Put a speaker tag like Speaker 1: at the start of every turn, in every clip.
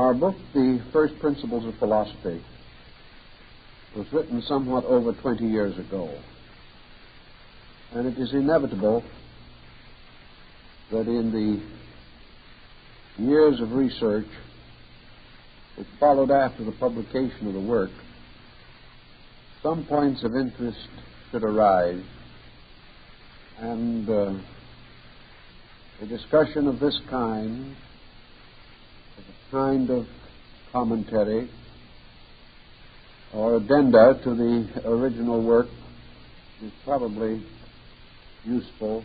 Speaker 1: Our book, The First Principles of Philosophy, was written somewhat over 20 years ago. And it is inevitable that in the years of research which followed after the publication of the work, some points of interest should arise, and uh, a discussion of this kind, kind of commentary or addenda to the original work, is probably useful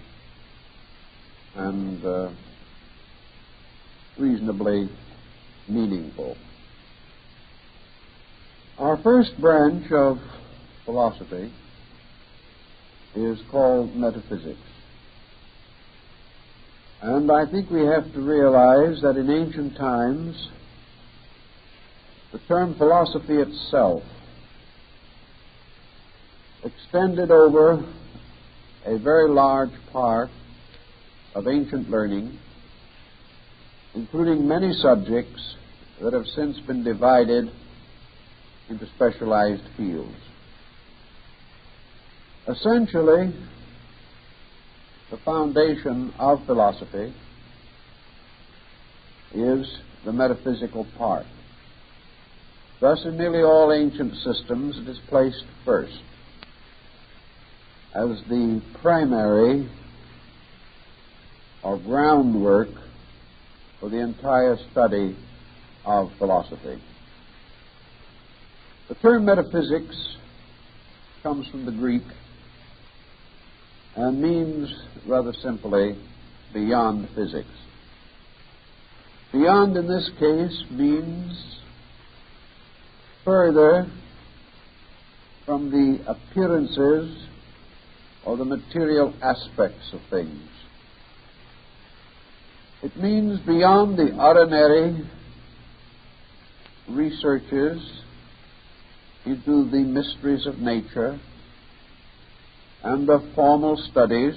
Speaker 1: and uh, reasonably meaningful. Our first branch of philosophy is called metaphysics. And I think we have to realize that in ancient times, the term philosophy itself extended over a very large part of ancient learning, including many subjects that have since been divided into specialized fields. Essentially, the foundation of philosophy is the metaphysical part. Thus, in nearly all ancient systems, it is placed first as the primary or groundwork for the entire study of philosophy. The term metaphysics comes from the Greek and means rather simply beyond physics. Beyond in this case means further from the appearances or the material aspects of things. It means beyond the ordinary researches into the mysteries of nature and of formal studies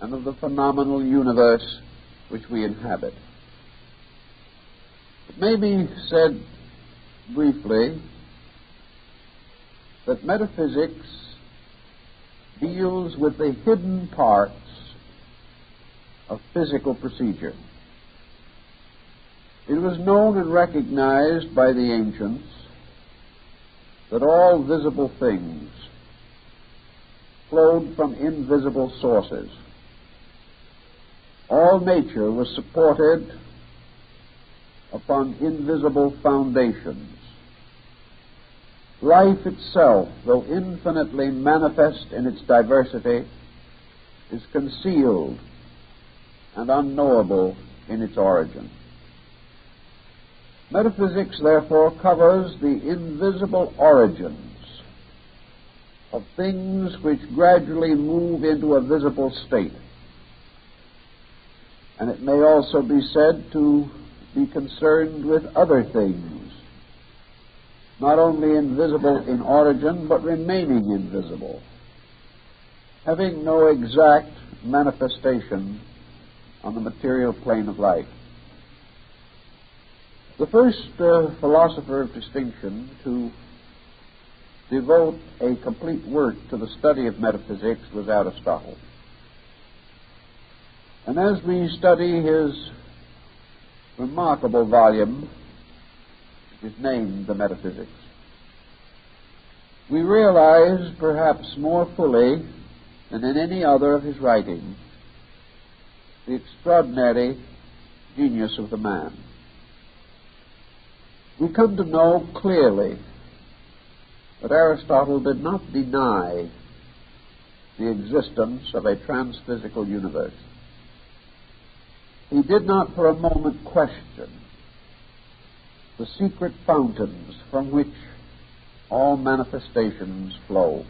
Speaker 1: and of the phenomenal universe which we inhabit. It may be said briefly that metaphysics deals with the hidden parts of physical procedure. It was known and recognized by the ancients that all visible things flowed from invisible sources. All nature was supported upon invisible foundations. Life itself, though infinitely manifest in its diversity, is concealed and unknowable in its origin. Metaphysics, therefore, covers the invisible origins of things which gradually move into a visible state. And it may also be said to be concerned with other things, not only invisible in origin, but remaining invisible, having no exact manifestation on the material plane of life. The first uh, philosopher of distinction to devote a complete work to the study of metaphysics was Aristotle. And as we study his remarkable volume, which is named The Metaphysics, we realize perhaps more fully than in any other of his writings the extraordinary genius of the man. We come to know clearly that Aristotle did not deny the existence of a transphysical universe. He did not for a moment question the secret fountains from which all manifestations flow.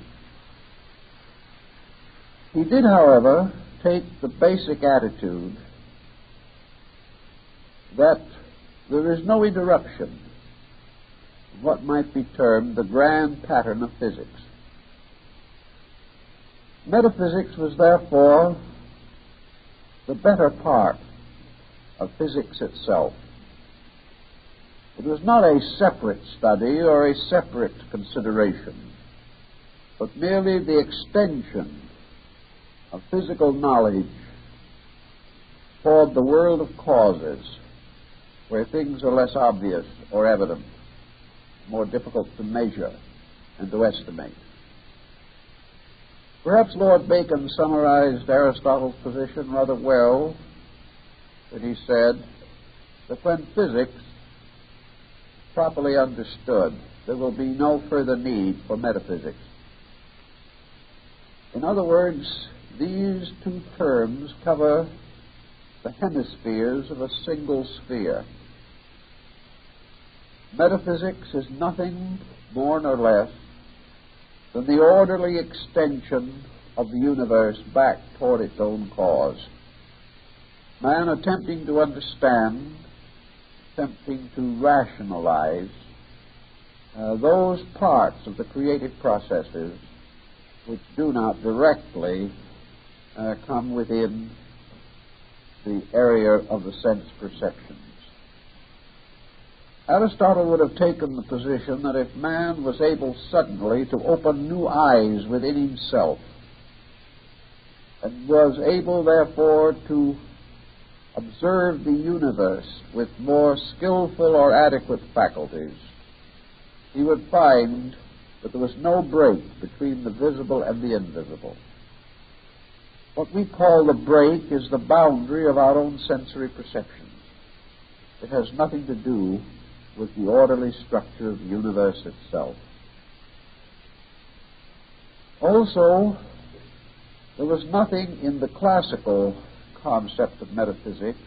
Speaker 1: He did, however, take the basic attitude that there is no interruption what might be termed the grand pattern of physics. Metaphysics was therefore the better part of physics itself. It was not a separate study or a separate consideration, but merely the extension of physical knowledge toward the world of causes, where things are less obvious or evident, more difficult to measure and to estimate. Perhaps Lord Bacon summarized Aristotle's position rather well when he said that when physics properly understood, there will be no further need for metaphysics. In other words, these two terms cover the hemispheres of a single sphere. Metaphysics is nothing more nor less than the orderly extension of the universe back toward its own cause. Man attempting to understand, attempting to rationalize uh, those parts of the creative processes which do not directly uh, come within the area of the sense perceptions. Aristotle would have taken the position that if man was able suddenly to open new eyes within himself, and was able therefore to observe the universe with more skillful or adequate faculties, he would find that there was no break between the visible and the invisible. What we call the break is the boundary of our own sensory perceptions. It has nothing to do with the orderly structure of the universe itself. Also, there was nothing in the classical concept of metaphysics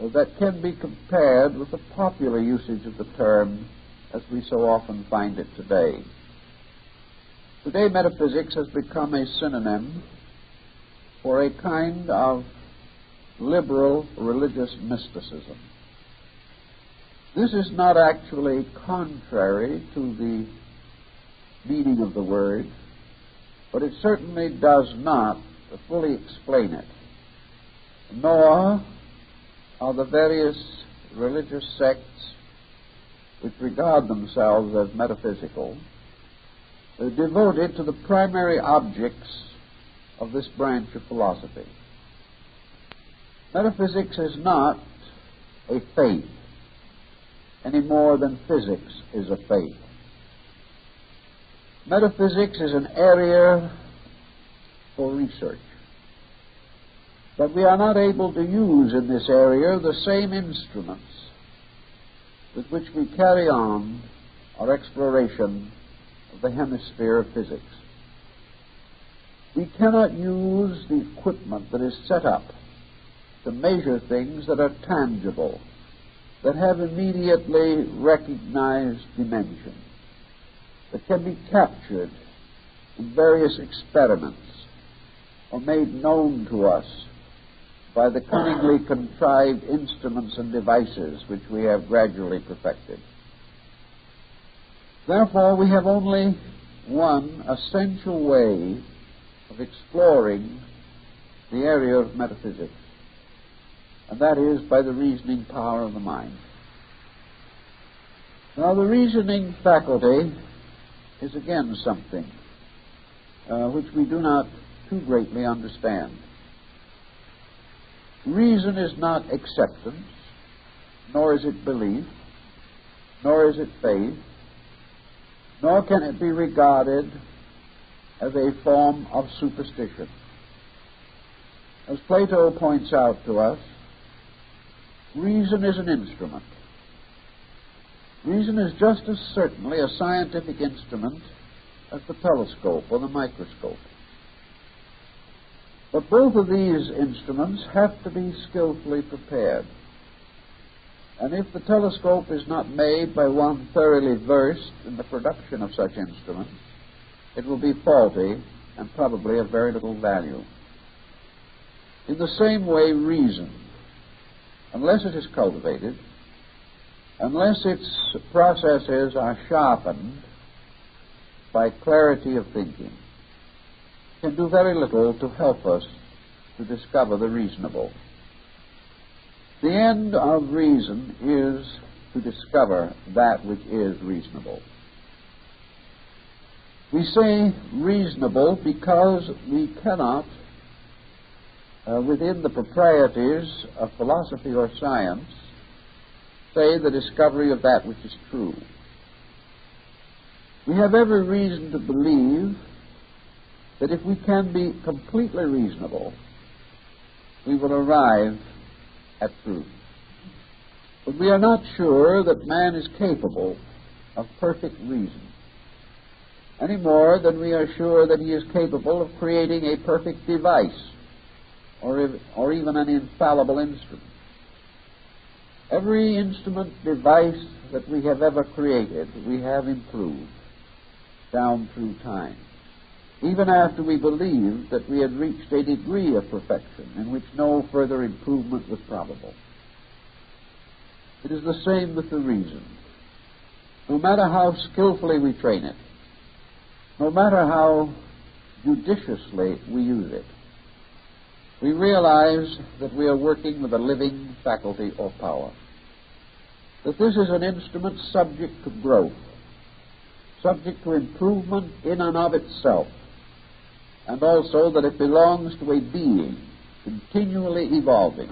Speaker 1: that can be compared with the popular usage of the term as we so often find it today. Today, metaphysics has become a synonym for a kind of liberal religious mysticism. This is not actually contrary to the meaning of the word, but it certainly does not fully explain it. Nor are the various religious sects which regard themselves as metaphysical uh, devoted to the primary objects of this branch of philosophy. Metaphysics is not a faith any more than physics is a faith. Metaphysics is an area for research. But we are not able to use in this area the same instruments with which we carry on our exploration of the hemisphere of physics. We cannot use the equipment that is set up to measure things that are tangible that have immediately recognized dimension, that can be captured in various experiments or made known to us by the cunningly contrived instruments and devices which we have gradually perfected. Therefore, we have only one essential way of exploring the area of metaphysics and that is by the reasoning power of the mind. Now, the reasoning faculty is again something uh, which we do not too greatly understand. Reason is not acceptance, nor is it belief, nor is it faith, nor can it be regarded as a form of superstition. As Plato points out to us, Reason is an instrument. Reason is just as certainly a scientific instrument as the telescope or the microscope. But both of these instruments have to be skillfully prepared. And if the telescope is not made by one thoroughly versed in the production of such instruments, it will be faulty and probably of very little value. In the same way, reason unless it is cultivated, unless its processes are sharpened by clarity of thinking, can do very little to help us to discover the reasonable. The end of reason is to discover that which is reasonable. We say reasonable because we cannot, uh, within the proprieties of philosophy or science, say the discovery of that which is true. We have every reason to believe that if we can be completely reasonable, we will arrive at truth. But we are not sure that man is capable of perfect reason, any more than we are sure that he is capable of creating a perfect device or, or even an infallible instrument. Every instrument, device that we have ever created, we have improved down through time, even after we believed that we had reached a degree of perfection in which no further improvement was probable. It is the same with the reason. No matter how skillfully we train it, no matter how judiciously we use it, we realize that we are working with a living faculty or power. That this is an instrument subject to growth, subject to improvement in and of itself, and also that it belongs to a being continually evolving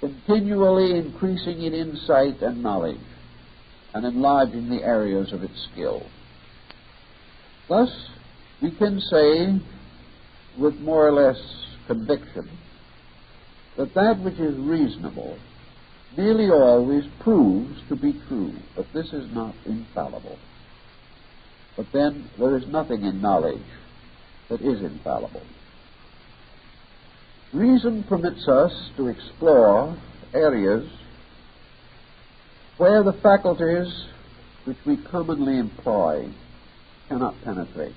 Speaker 1: continually increasing in insight and knowledge, and enlarging the areas of its skill. Thus, we can say with more or less conviction that that which is reasonable nearly always proves to be true, but this is not infallible. But then there is nothing in knowledge that is infallible. Reason permits us to explore areas where the faculties which we commonly employ cannot penetrate.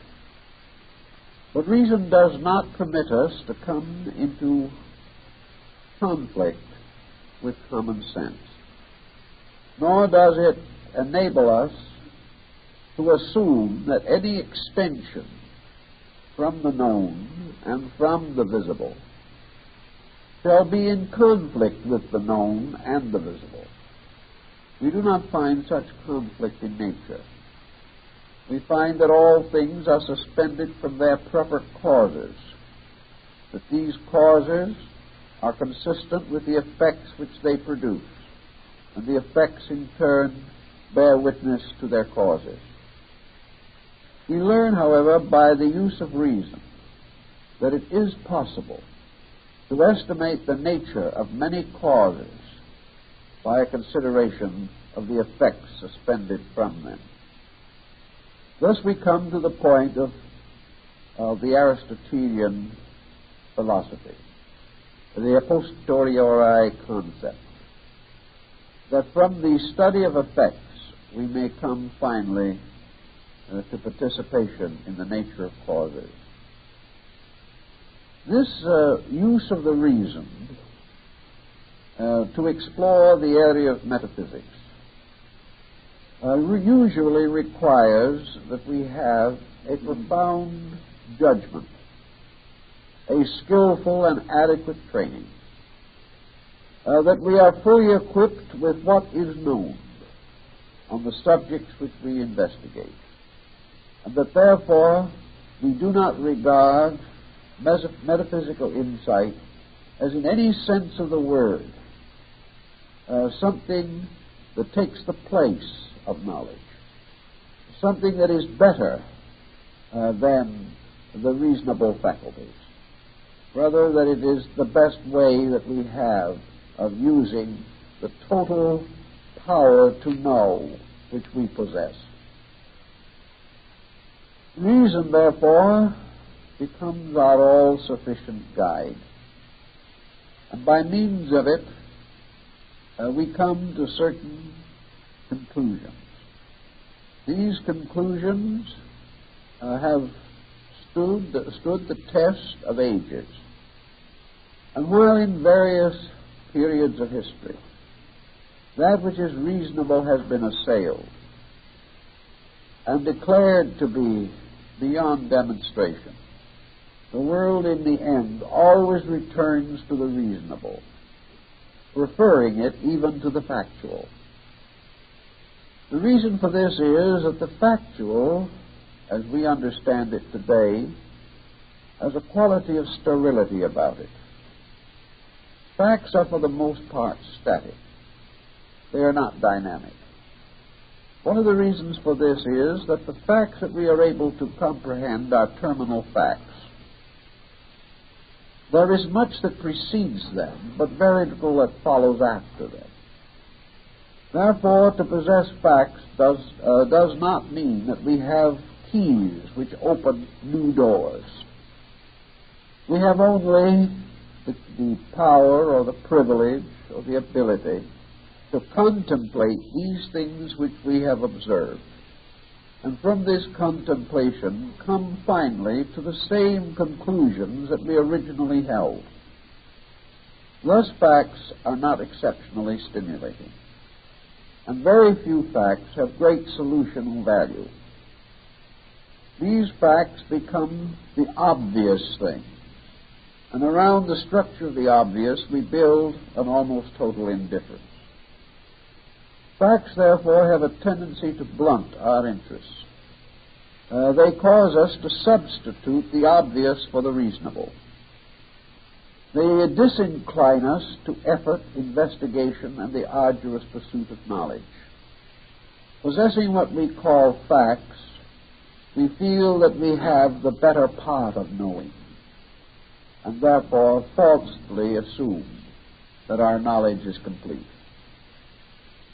Speaker 1: But reason does not permit us to come into conflict with common sense, nor does it enable us to assume that any extension from the known and from the visible shall be in conflict with the known and the visible. We do not find such conflict in nature. We find that all things are suspended from their proper causes, that these causes are consistent with the effects which they produce, and the effects in turn bear witness to their causes. We learn, however, by the use of reason, that it is possible to estimate the nature of many causes by a consideration of the effects suspended from them. Thus we come to the point of, of the Aristotelian philosophy, the posteriori concept, that from the study of effects we may come finally uh, to participation in the nature of causes. This uh, use of the reason uh, to explore the area of metaphysics uh, usually requires that we have a profound judgment, a skillful and adequate training, uh, that we are fully equipped with what is known on the subjects which we investigate, and that therefore we do not regard metaphysical insight as, in any sense of the word, uh, something that takes the place of knowledge, something that is better uh, than the reasonable faculties. Rather, that it is the best way that we have of using the total power to know which we possess. Reason, therefore, becomes our all sufficient guide. And by means of it, uh, we come to certain conclusions. These conclusions uh, have stood, stood the test of ages. And while in various periods of history, that which is reasonable has been assailed and declared to be beyond demonstration, the world in the end always returns to the reasonable, referring it even to the factual. The reason for this is that the factual, as we understand it today, has a quality of sterility about it. Facts are for the most part static. They are not dynamic. One of the reasons for this is that the facts that we are able to comprehend are terminal facts. There is much that precedes them, but very little that follows after them. Therefore, to possess facts does, uh, does not mean that we have keys which open new doors. We have only the, the power or the privilege or the ability to contemplate these things which we have observed. And from this contemplation come finally to the same conclusions that we originally held. Thus, facts are not exceptionally stimulating. And very few facts have great solutional value. These facts become the obvious thing. And around the structure of the obvious, we build an almost total indifference. Facts, therefore, have a tendency to blunt our interests. Uh, they cause us to substitute the obvious for the reasonable. They disincline us to effort, investigation, and the arduous pursuit of knowledge. Possessing what we call facts, we feel that we have the better part of knowing, and therefore falsely assume that our knowledge is complete.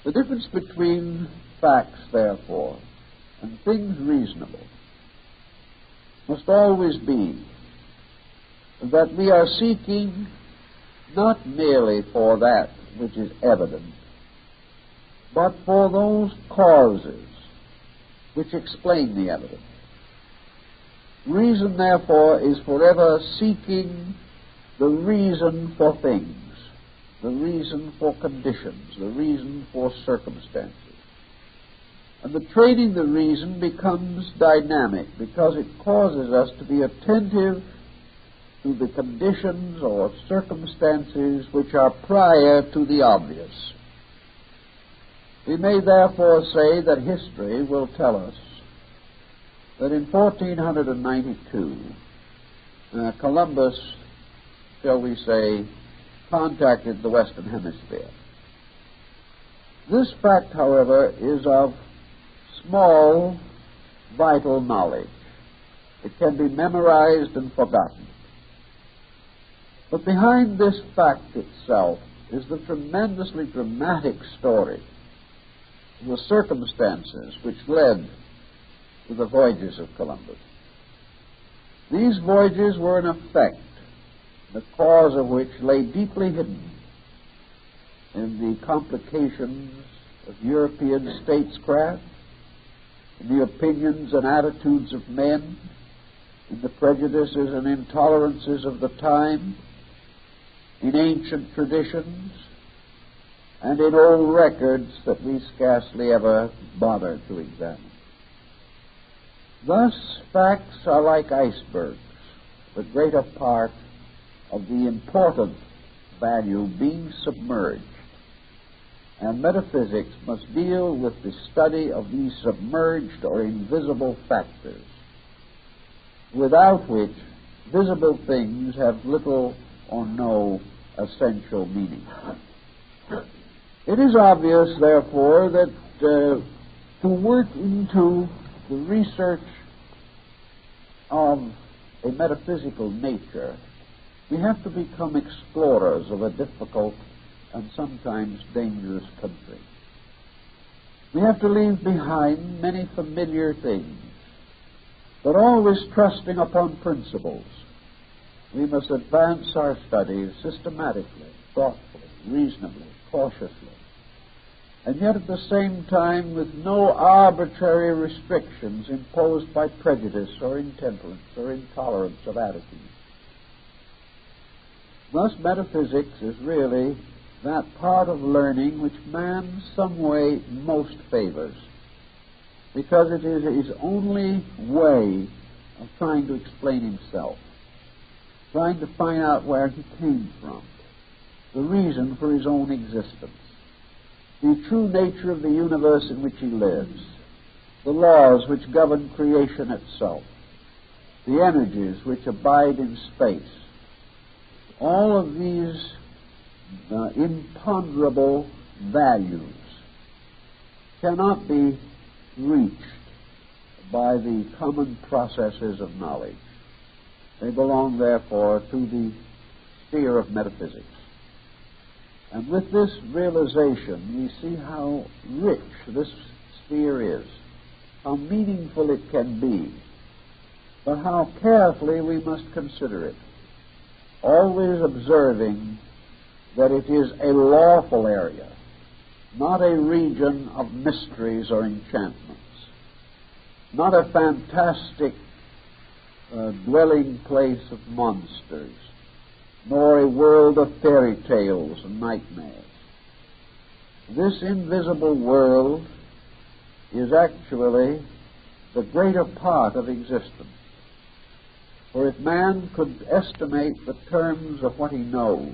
Speaker 1: The difference between facts, therefore, and things reasonable must always be that we are seeking not merely for that which is evident, but for those causes which explain the evidence. Reason, therefore, is forever seeking the reason for things the reason for conditions, the reason for circumstances. And the training the reason becomes dynamic because it causes us to be attentive to the conditions or circumstances which are prior to the obvious. We may therefore say that history will tell us that in 1492, uh, Columbus, shall we say, contacted the Western Hemisphere. This fact, however, is of small, vital knowledge. It can be memorized and forgotten. But behind this fact itself is the tremendously dramatic story of the circumstances which led to the voyages of Columbus. These voyages were in effect the cause of which lay deeply hidden in the complications of European statescraft, in the opinions and attitudes of men, in the prejudices and intolerances of the time, in ancient traditions, and in old records that we scarcely ever bother to examine. Thus, facts are like icebergs, the greater part of the important value being submerged. And metaphysics must deal with the study of these submerged or invisible factors, without which visible things have little or no essential meaning. It is obvious, therefore, that uh, to work into the research of a metaphysical nature we have to become explorers of a difficult and sometimes dangerous country. We have to leave behind many familiar things, but always trusting upon principles. We must advance our studies systematically, thoughtfully, reasonably, cautiously, and yet at the same time with no arbitrary restrictions imposed by prejudice or intemperance or intolerance of attitude. Thus, metaphysics is really that part of learning which man some way most favors, because it is his only way of trying to explain himself, trying to find out where he came from, the reason for his own existence. the true nature of the universe in which he lives, the laws which govern creation itself, the energies which abide in space, all of these uh, imponderable values cannot be reached by the common processes of knowledge. They belong, therefore, to the sphere of metaphysics. And with this realization, we see how rich this sphere is, how meaningful it can be, but how carefully we must consider it, always observing that it is a lawful area, not a region of mysteries or enchantments, not a fantastic uh, dwelling place of monsters, nor a world of fairy tales and nightmares. This invisible world is actually the greater part of existence. For if man could estimate the terms of what he knows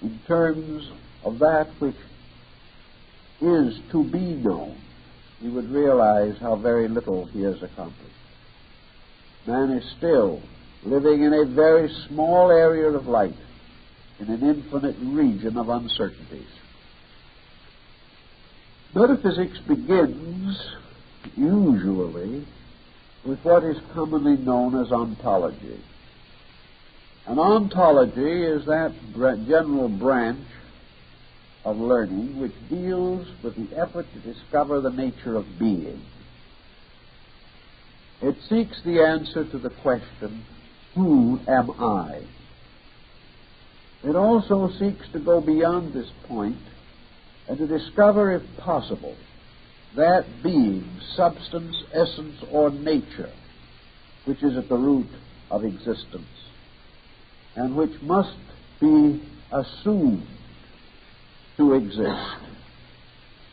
Speaker 1: in terms of that which is to be known, he would realize how very little he has accomplished. Man is still living in a very small area of light in an infinite region of uncertainties. Metaphysics begins usually with what is commonly known as ontology. An ontology is that general branch of learning which deals with the effort to discover the nature of being. It seeks the answer to the question, who am I? It also seeks to go beyond this point and to discover, if possible, that being, substance, essence, or nature, which is at the root of existence, and which must be assumed to exist.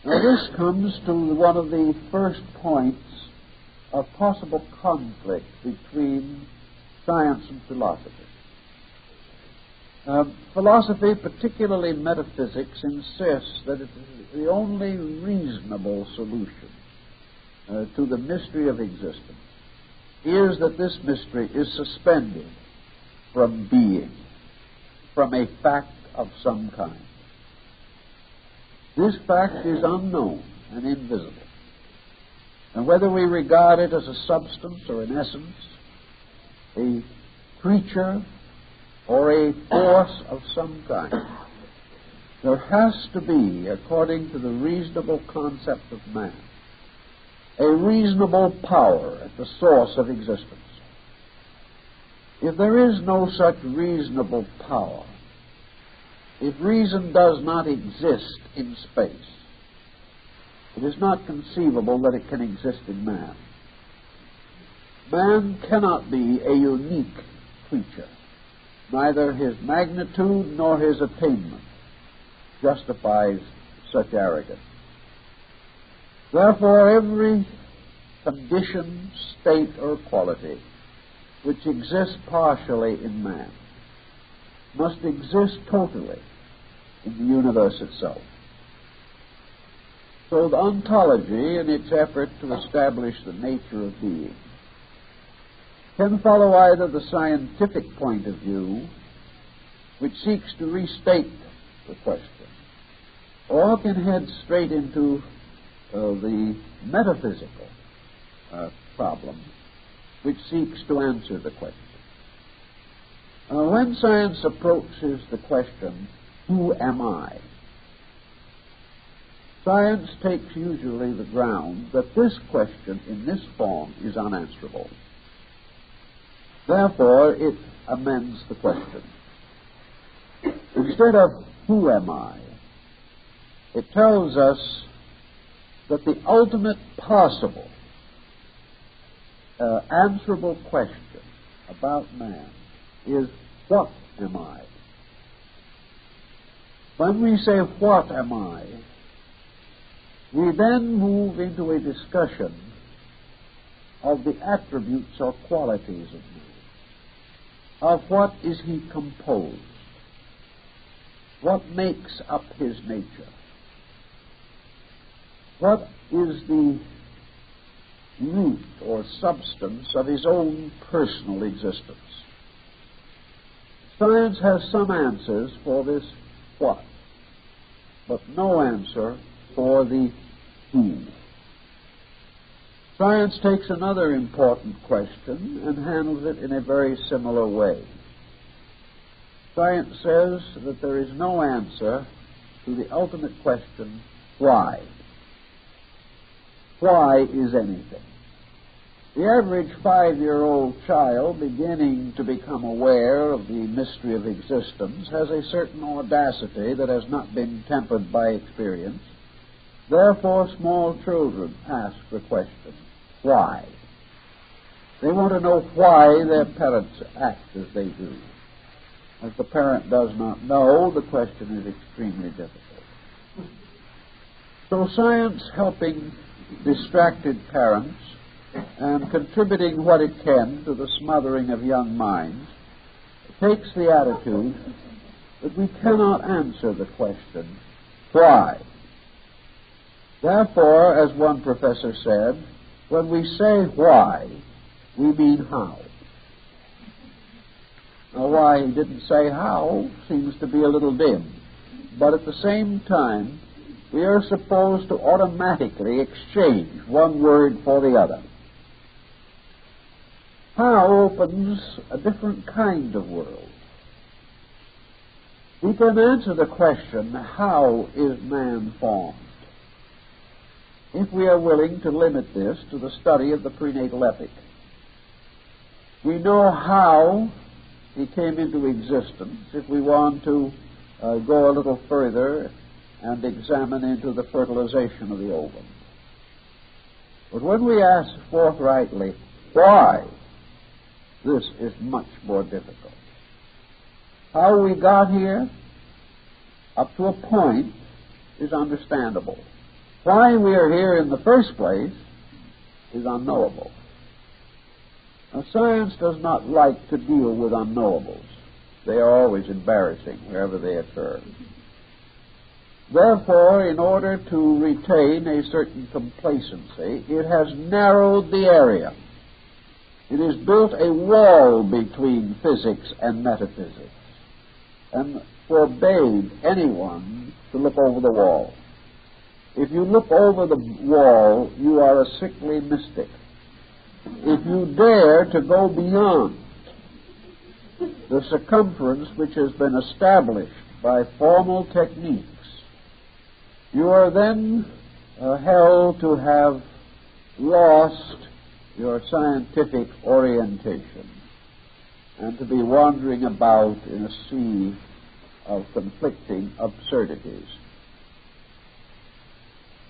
Speaker 1: Now, this comes to one of the first points of possible conflict between science and philosophy. Uh, philosophy, particularly metaphysics, insists that it is the only reasonable solution uh, to the mystery of existence is that this mystery is suspended from being, from a fact of some kind. This fact is unknown and invisible. And whether we regard it as a substance or an essence, a creature or a force of some kind, there has to be, according to the reasonable concept of man, a reasonable power at the source of existence. If there is no such reasonable power, if reason does not exist in space, it is not conceivable that it can exist in man. Man cannot be a unique creature. Neither his magnitude nor his attainment justifies such arrogance. Therefore, every condition, state, or quality which exists partially in man must exist totally in the universe itself. So the ontology, in its effort to establish the nature of being, can follow either the scientific point of view, which seeks to restate the question, or can head straight into uh, the metaphysical uh, problem, which seeks to answer the question. Uh, when science approaches the question, who am I? Science takes usually the ground that this question in this form is unanswerable. Therefore, it amends the question. Instead of who am I, it tells us that the ultimate possible uh, answerable question about man is what am I? When we say what am I, we then move into a discussion of the attributes or qualities of man. Of what is he composed? What makes up his nature? what is the root or substance of his own personal existence. Science has some answers for this what, but no answer for the who. Science takes another important question and handles it in a very similar way. Science says that there is no answer to the ultimate question, why? Why is anything? The average five year old child beginning to become aware of the mystery of existence has a certain audacity that has not been tempered by experience. Therefore, small children ask the question, why? They want to know why their parents act as they do. As the parent does not know, the question is extremely difficult. So, science helping distracted parents and contributing what it can to the smothering of young minds takes the attitude that we cannot answer the question, why? Therefore, as one professor said, when we say why, we mean how. Now, why he didn't say how seems to be a little dim. But at the same time, we are supposed to automatically exchange one word for the other. How opens a different kind of world. We can answer the question, how is man formed? If we are willing to limit this to the study of the prenatal epoch. We know how he came into existence. If we want to uh, go a little further and examine into the fertilization of the ovum. But when we ask forthrightly, why, this is much more difficult. How we got here, up to a point, is understandable. Why we are here in the first place is unknowable. Now, science does not like to deal with unknowables. They are always embarrassing wherever they occur. Therefore, in order to retain a certain complacency, it has narrowed the area. It has built a wall between physics and metaphysics and forbade anyone to look over the wall. If you look over the wall, you are a sickly mystic. If you dare to go beyond the circumference which has been established by formal techniques, you are then uh, held to have lost your scientific orientation and to be wandering about in a sea of conflicting absurdities.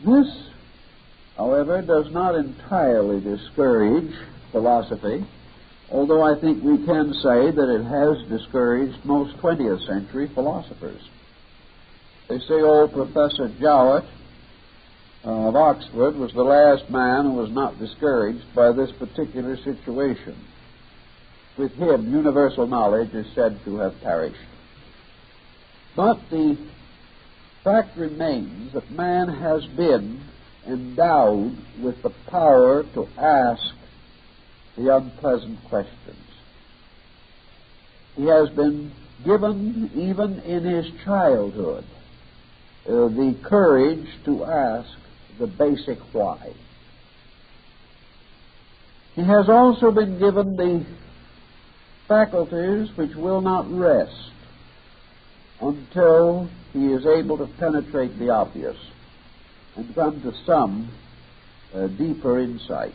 Speaker 1: This, however, does not entirely discourage philosophy, although I think we can say that it has discouraged most 20th century philosophers. They say old Professor Jowett uh, of Oxford was the last man who was not discouraged by this particular situation. With him, universal knowledge is said to have perished. But the fact remains that man has been endowed with the power to ask the unpleasant questions. He has been given, even in his childhood, uh, the courage to ask the basic why. He has also been given the faculties which will not rest until he is able to penetrate the obvious and come to some uh, deeper insight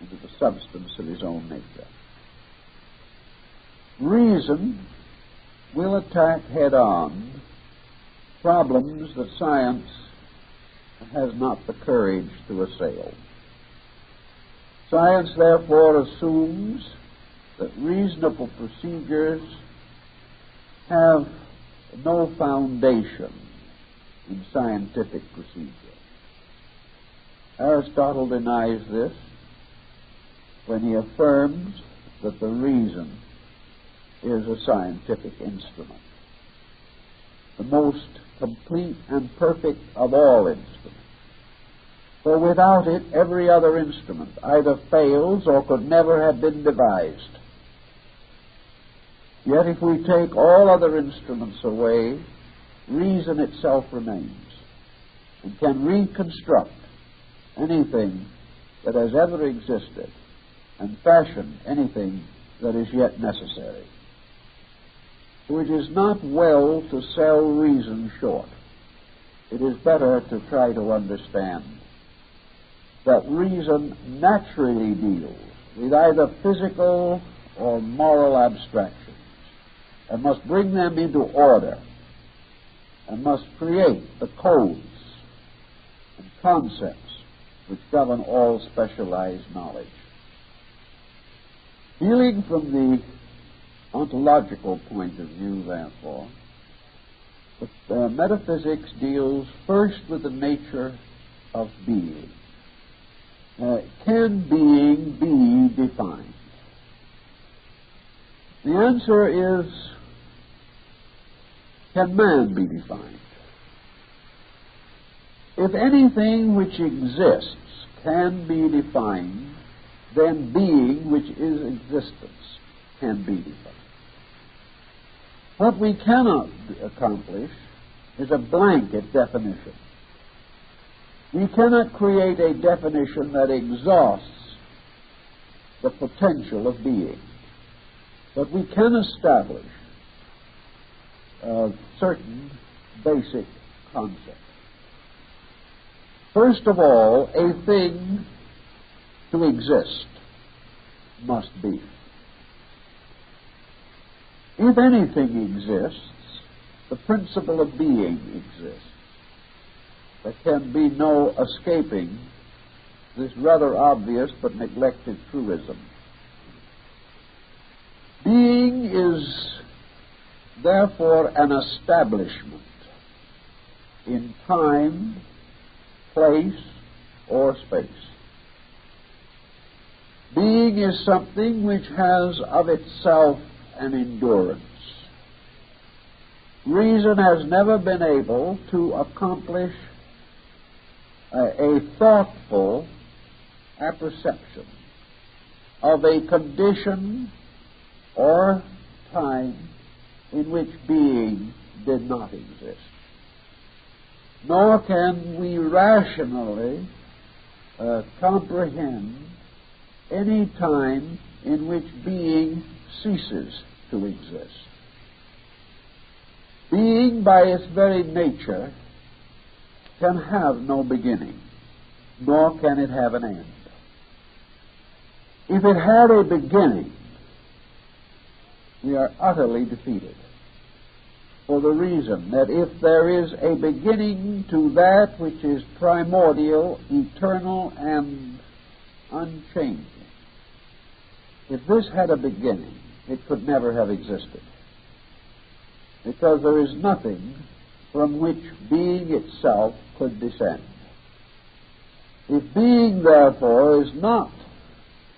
Speaker 1: into the substance of his own nature. Reason will attack head on problems that science has not the courage to assail. Science, therefore, assumes that reasonable procedures have no foundation in scientific procedure. Aristotle denies this when he affirms that the reason is a scientific instrument. The most complete and perfect of all instruments. For without it, every other instrument either fails or could never have been devised. Yet if we take all other instruments away, reason itself remains and can reconstruct anything that has ever existed and fashion anything that is yet necessary. So it is not well to sell reason short. It is better to try to understand that reason naturally deals with either physical or moral abstractions and must bring them into order and must create the codes and concepts which govern all specialized knowledge. Dealing from the ontological point of view, therefore, uh, metaphysics deals first with the nature of being. Uh, can being be defined? The answer is can man be defined? If anything which exists can be defined, then being, which is existence, can be defined. What we cannot accomplish is a blanket definition. We cannot create a definition that exhausts the potential of being. But we can establish uh, certain basic concepts. First of all, a thing to exist must be. If anything exists, the principle of being exists. There can be no escaping this rather obvious but neglected truism. Being is therefore an establishment in time, place, or space. Being is something which has of itself an endurance. Reason has never been able to accomplish a, a thoughtful apperception of a condition or time in which being did not exist. Nor can we rationally uh, comprehend any time in which being ceases to exist. Being, by its very nature, can have no beginning, nor can it have an end. If it had a beginning, we are utterly defeated. For the reason that if there is a beginning to that which is primordial, eternal, and unchanging, if this had a beginning, it could never have existed. Because there is nothing from which being itself could descend. If being, therefore, is not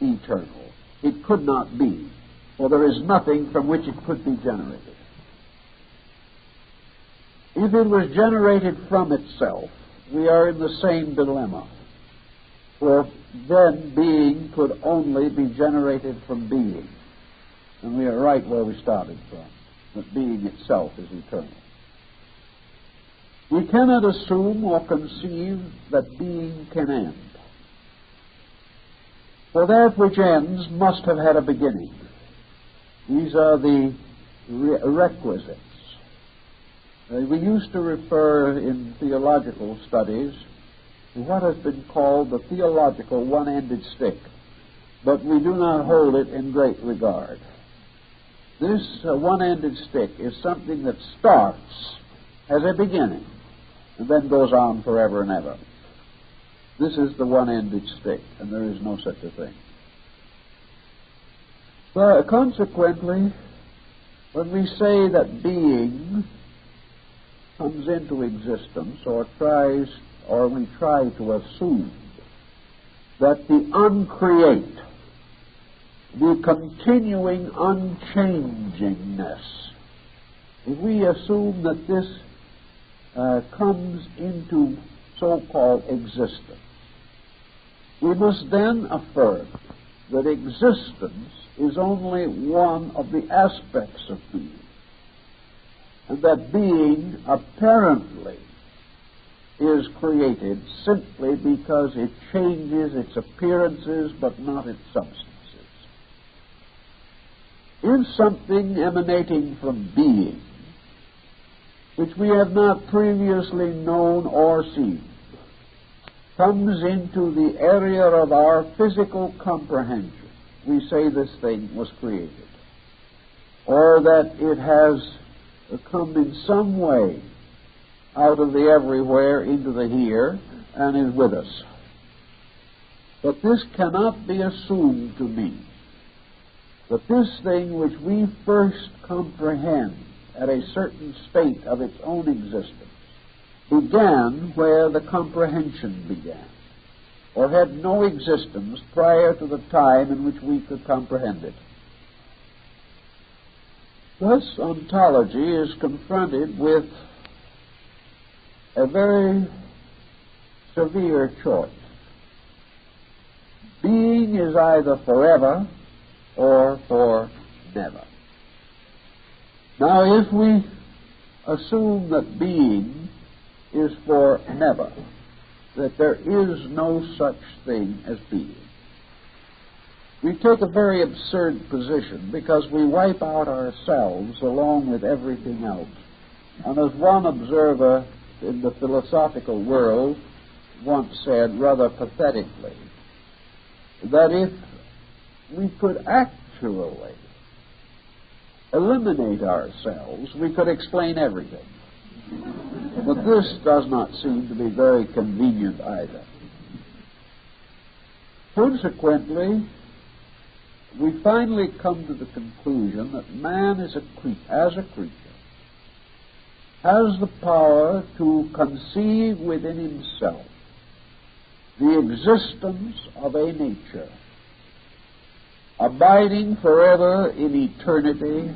Speaker 1: eternal, it could not be, for there is nothing from which it could be generated. If it was generated from itself, we are in the same dilemma. For then being could only be generated from being. And we are right where we started from, that being itself is eternal. We cannot assume or conceive that being can end. For that which ends must have had a beginning. These are the re- requisites. Uh, we used to refer in theological studies to what has been called the theological one ended stick, but we do not hold it in great regard. This uh, one ended stick is something that starts as a beginning and then goes on forever and ever. This is the one ended stick, and there is no such a thing. So, consequently, when we say that being comes into existence or tries or we try to assume that the uncreate, the continuing unchangingness, if we assume that this uh, comes into so-called existence, We must then affirm that existence is only one of the aspects of being, and that being apparently is created simply because it changes its appearances but not its substances. If something emanating from being, which we have not previously known or seen, comes into the area of our physical comprehension, we say this thing was created, or that it has come in some way out of the everywhere into the here and is with us. But this cannot be assumed to mean that this thing which we first comprehend at a certain state of its own existence began where the comprehension began, or had no existence prior to the time in which we could comprehend it. Thus, ontology is confronted with a very severe choice. Being is either forever or for never. Now, if we assume that being is for never, that there is no such thing as being, we take a very absurd position because we wipe out ourselves along with everything else. And as one observer in the philosophical world once said rather pathetically, that if we could actually eliminate ourselves, we could explain everything. But this does not seem to be very convenient either. Consequently, we finally come to the conclusion that man is a cre- as a creature has the power to conceive within himself the existence of a nature abiding forever in eternity,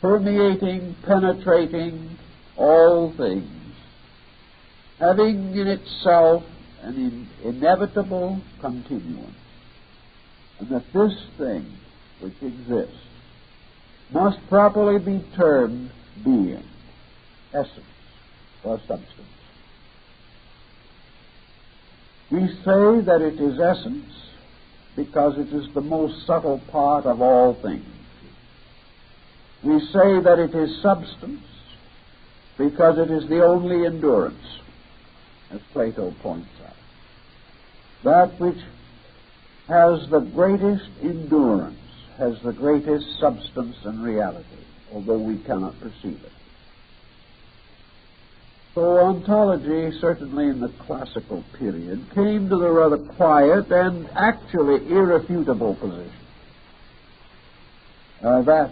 Speaker 1: permeating, penetrating all things, having in itself an in inevitable continuance, and that this thing which exists must properly be termed being, essence, or substance. We say that it is essence because it is the most subtle part of all things. We say that it is substance because it is the only endurance, as Plato points out. That which has the greatest endurance has the greatest substance and reality, although we cannot perceive it. So ontology, certainly in the classical period, came to the rather quiet and actually irrefutable position uh, that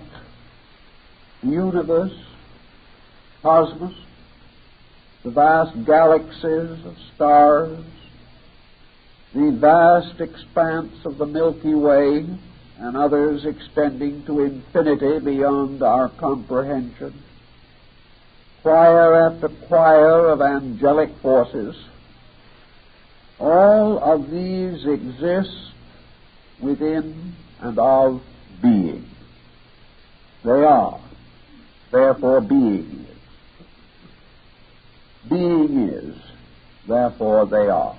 Speaker 1: the universe, cosmos, the vast galaxies of stars, the vast expanse of the Milky Way, and others extending to infinity beyond our comprehension, choir after choir of angelic forces. All of these exist within and of being. They are. Therefore, being. Being is. Therefore, they are.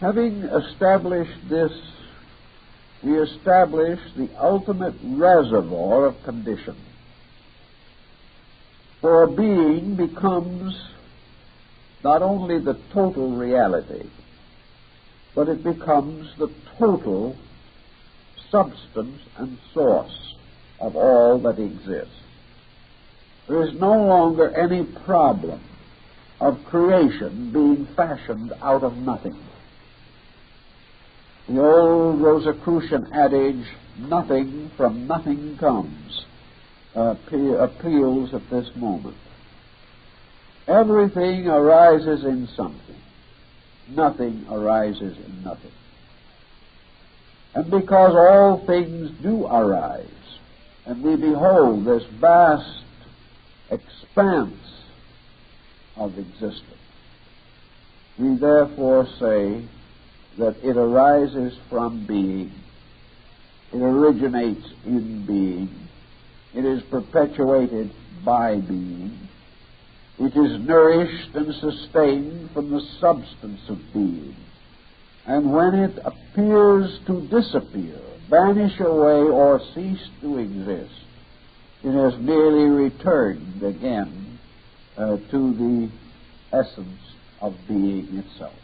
Speaker 1: Having established this, we establish the ultimate reservoir of condition. for being becomes not only the total reality, but it becomes the total substance and source of all that exists. There is no longer any problem of creation being fashioned out of nothing. The old Rosicrucian adage, nothing from nothing comes, uh, appeals at this moment. Everything arises in something. Nothing arises in nothing. And because all things do arise, and we behold this vast expanse of existence, We therefore say that it arises from being, it originates in being, it is perpetuated by being, it is nourished and sustained from the substance of being. And when it appears to disappear, vanish away, or cease to exist, it has merely returned again uh, to the essence of being itself.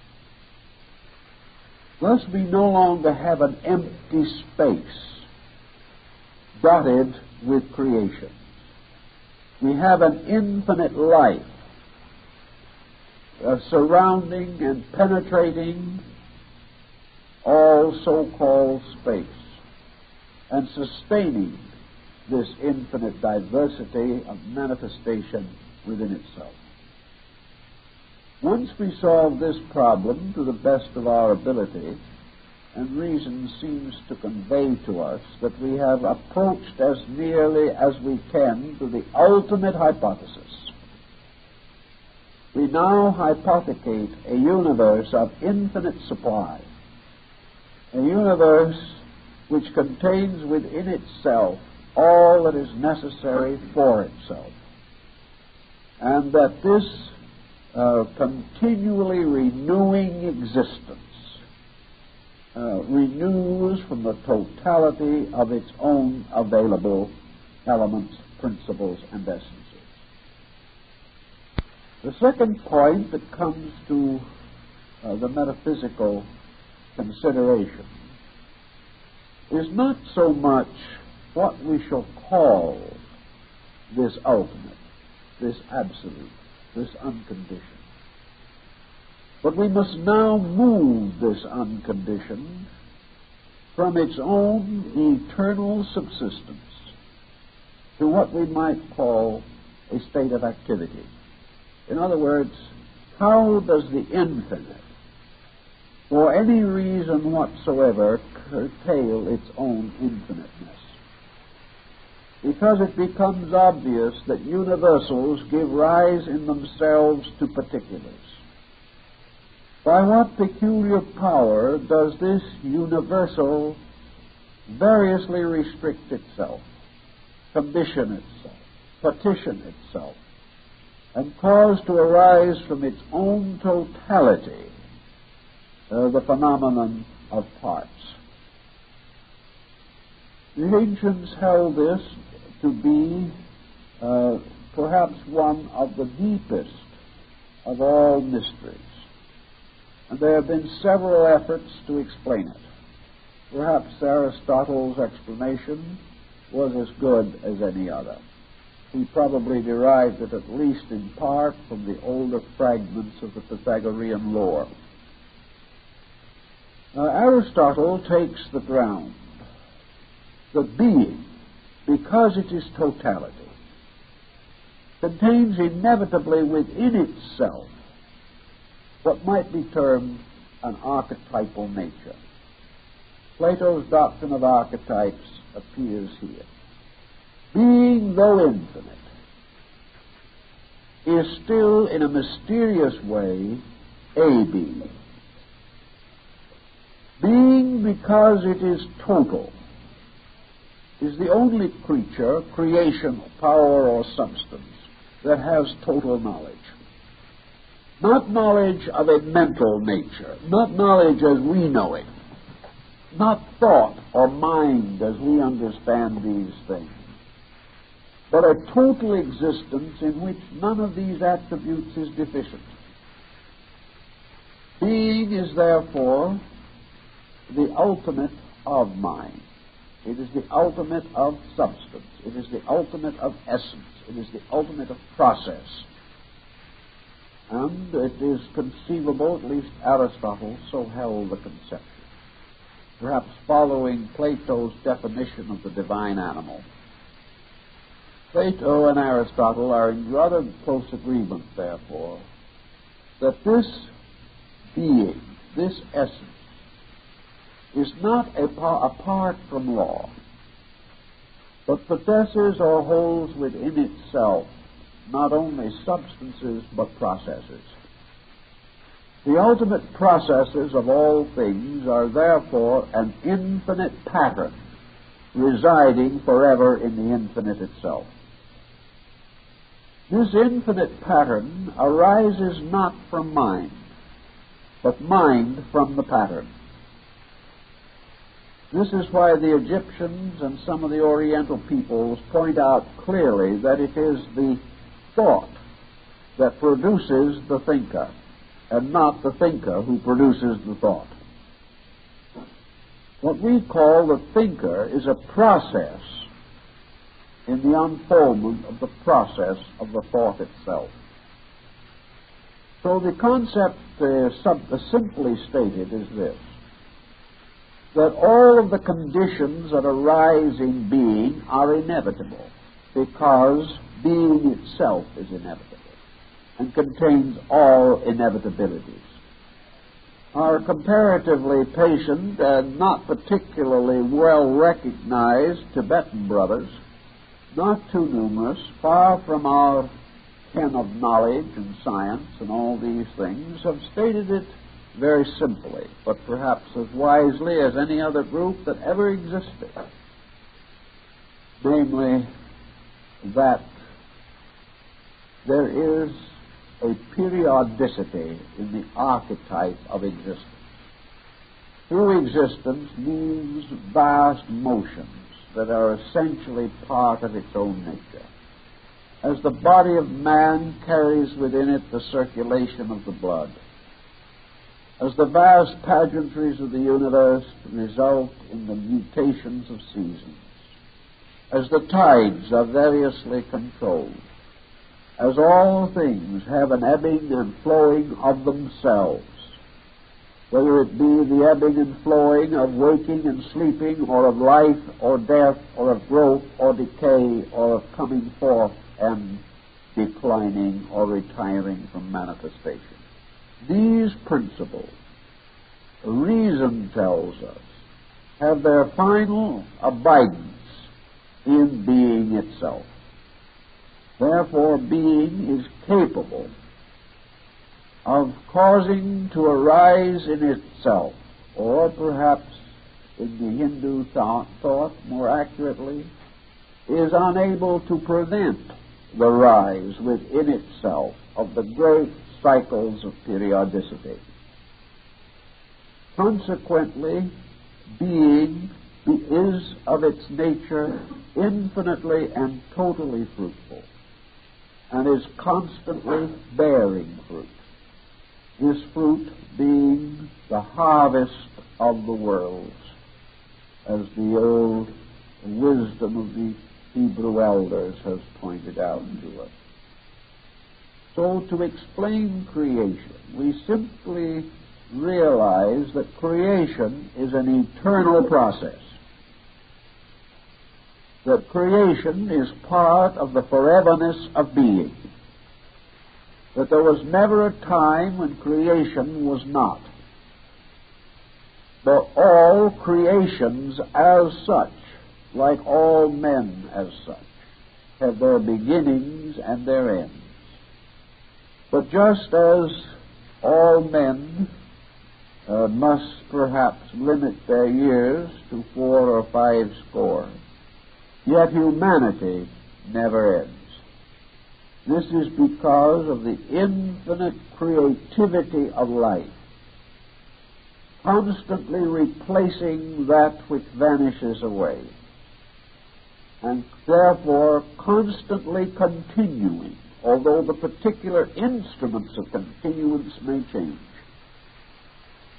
Speaker 1: Thus, we no longer have an empty space dotted with creation. We have an infinite life uh, surrounding and penetrating all so called space and sustaining this infinite diversity of manifestation within itself. Once we solve this problem to the best of our ability, and reason seems to convey to us that we have approached as nearly as we can to the ultimate hypothesis. We now hypothecate a universe of infinite supply, a universe which contains within itself all that is necessary for itself, and that this uh, continually renewing existence uh, renews from the totality of its own available elements, principles, and essences. The second point that comes to uh, the metaphysical consideration is not so much what we shall call this ultimate, this absolute, this unconditioned. But we must now move this unconditioned from its own eternal subsistence to what we might call a state of activity. In other words, how does the infinite, for any reason whatsoever, curtail its own infiniteness? Because it becomes obvious that universals give rise in themselves to particulars. By what peculiar power does this universal variously restrict itself, condition itself, partition itself, and cause to arise from its own totality uh, the phenomenon of parts? The ancients held this to be uh, perhaps one of the deepest of all mysteries. And there have been several efforts to explain it. Perhaps Aristotle's explanation was as good as any other. He probably derived it at least in part from the older fragments of the Pythagorean lore. Now, Aristotle takes the ground that being because it is totality, contains inevitably within itself what might be termed an archetypal nature. Plato's doctrine of archetypes appears here. Being, though infinite, is still in a mysterious way a being. Being because it is total is the only creature, creation, power, or substance that has total knowledge. Not knowledge of a mental nature, not knowledge as we know it, not thought or mind as we understand these things, but a total existence in which none of these attributes is deficient. Being is therefore the ultimate of mind. It is the ultimate of substance. It is the ultimate of essence. It is the ultimate of process. And it is conceivable, at least Aristotle so held the conception, perhaps following Plato's definition of the divine animal. Plato and Aristotle are in rather close agreement, therefore, that this being, this essence, is not apart from law, but possesses or holds within itself not only substances but processes. The ultimate processes of all things are therefore an infinite pattern residing forever in the infinite itself. This infinite pattern arises not from mind, but mind from the pattern. This is why the Egyptians and some of the Oriental peoples point out clearly that it is the thought that produces the thinker, and not the thinker who produces the thought. What we call the thinker is a process in the unfoldment of the process of the thought itself. So the concept, uh, sub- uh, simply stated, is this that all of the conditions that arise in being are inevitable because being itself is inevitable and contains all inevitabilities. Our comparatively patient and not particularly well recognized Tibetan brothers, not too numerous, far from our ken of knowledge and science and all these things, have stated it very simply, but perhaps as wisely as any other group that ever existed. Namely, that there is a periodicity in the archetype of existence. Through existence moves vast motions that are essentially part of its own nature. As the body of man carries within it the circulation of the blood, as the vast pageantries of the universe result in the mutations of seasons, as the tides are variously controlled, as all things have an ebbing and flowing of themselves, whether it be the ebbing and flowing of waking and sleeping, or of life or death, or of growth or decay, or of coming forth and declining or retiring from manifestation. These principles, reason tells us, have their final abidance in being itself. Therefore, being is capable of causing to arise in itself, or perhaps in the Hindu thought, thought more accurately, is unable to prevent the rise within itself of the great cycles of periodicity. Consequently, being is of its nature infinitely and totally fruitful and is constantly bearing fruit. This fruit being the harvest of the worlds, as the old wisdom of the Hebrew elders has pointed out to us. So, to explain creation, we simply realize that creation is an eternal process. That creation is part of the foreverness of being. That there was never a time when creation was not. But all creations as such, like all men as such, have their beginnings and their ends. But just as all men uh, must perhaps limit their years to four or five score, yet humanity never ends. This is because of the infinite creativity of life, constantly replacing that which vanishes away, and therefore constantly continuing although the particular instruments of continuance may change.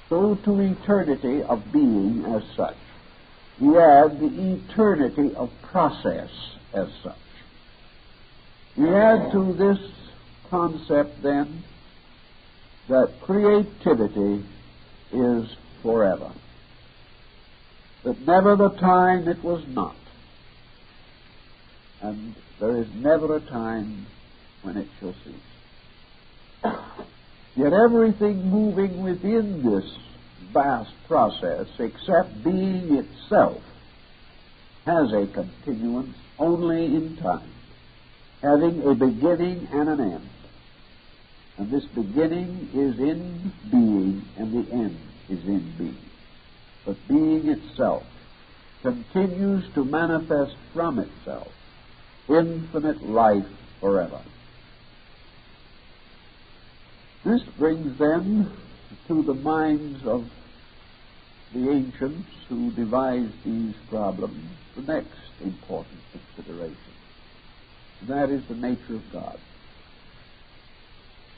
Speaker 1: So to eternity of being as such, we add the eternity of process as such. We add to this concept then that creativity is forever. That never the time it was not. And there is never a time when it shall cease. Yet everything moving within this vast process, except being itself, has a continuance only in time, having a beginning and an end. And this beginning is in being, and the end is in being. But being itself continues to manifest from itself infinite life forever. This brings then to the minds of the ancients who devised these problems the next important consideration. That is the nature of God.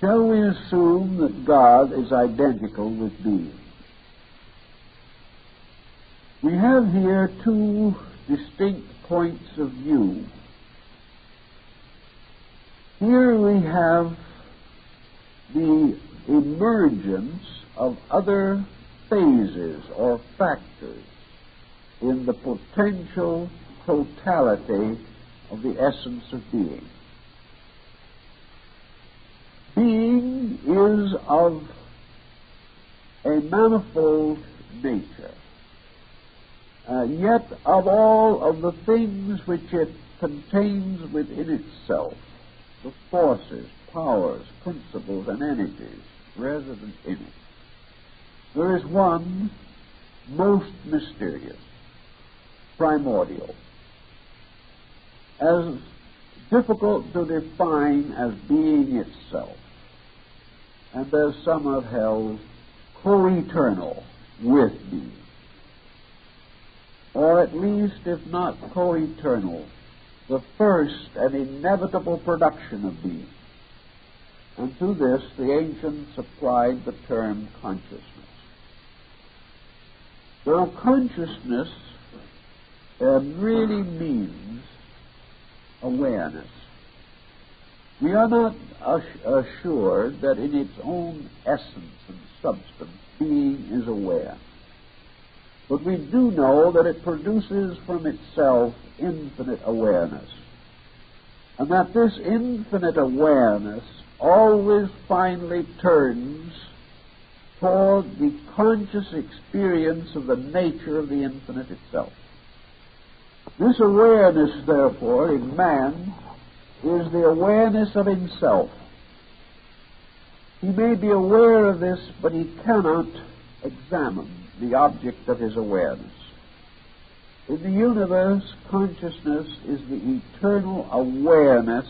Speaker 1: Shall we assume that God is identical with being? We have here two distinct points of view. Here we have the emergence of other phases or factors in the potential totality of the essence of being. Being is of a manifold nature. Yet, of all of the things which it contains within itself, the forces, powers, principles, and energies resident in it, there is one most mysterious, primordial, as difficult to define as being itself, and as some have held, co-eternal with being or at least, if not co eternal, the first and inevitable production of being. And to this the ancients applied the term consciousness. Now, consciousness uh, really means awareness. We are not assured that in its own essence and substance, being is aware. But we do know that it produces from itself infinite awareness. And that this infinite awareness always finally turns toward the conscious experience of the nature of the infinite itself. This awareness, therefore, in man is the awareness of himself. He may be aware of this, but he cannot examine the object of his awareness. In the universe, consciousness is the eternal awareness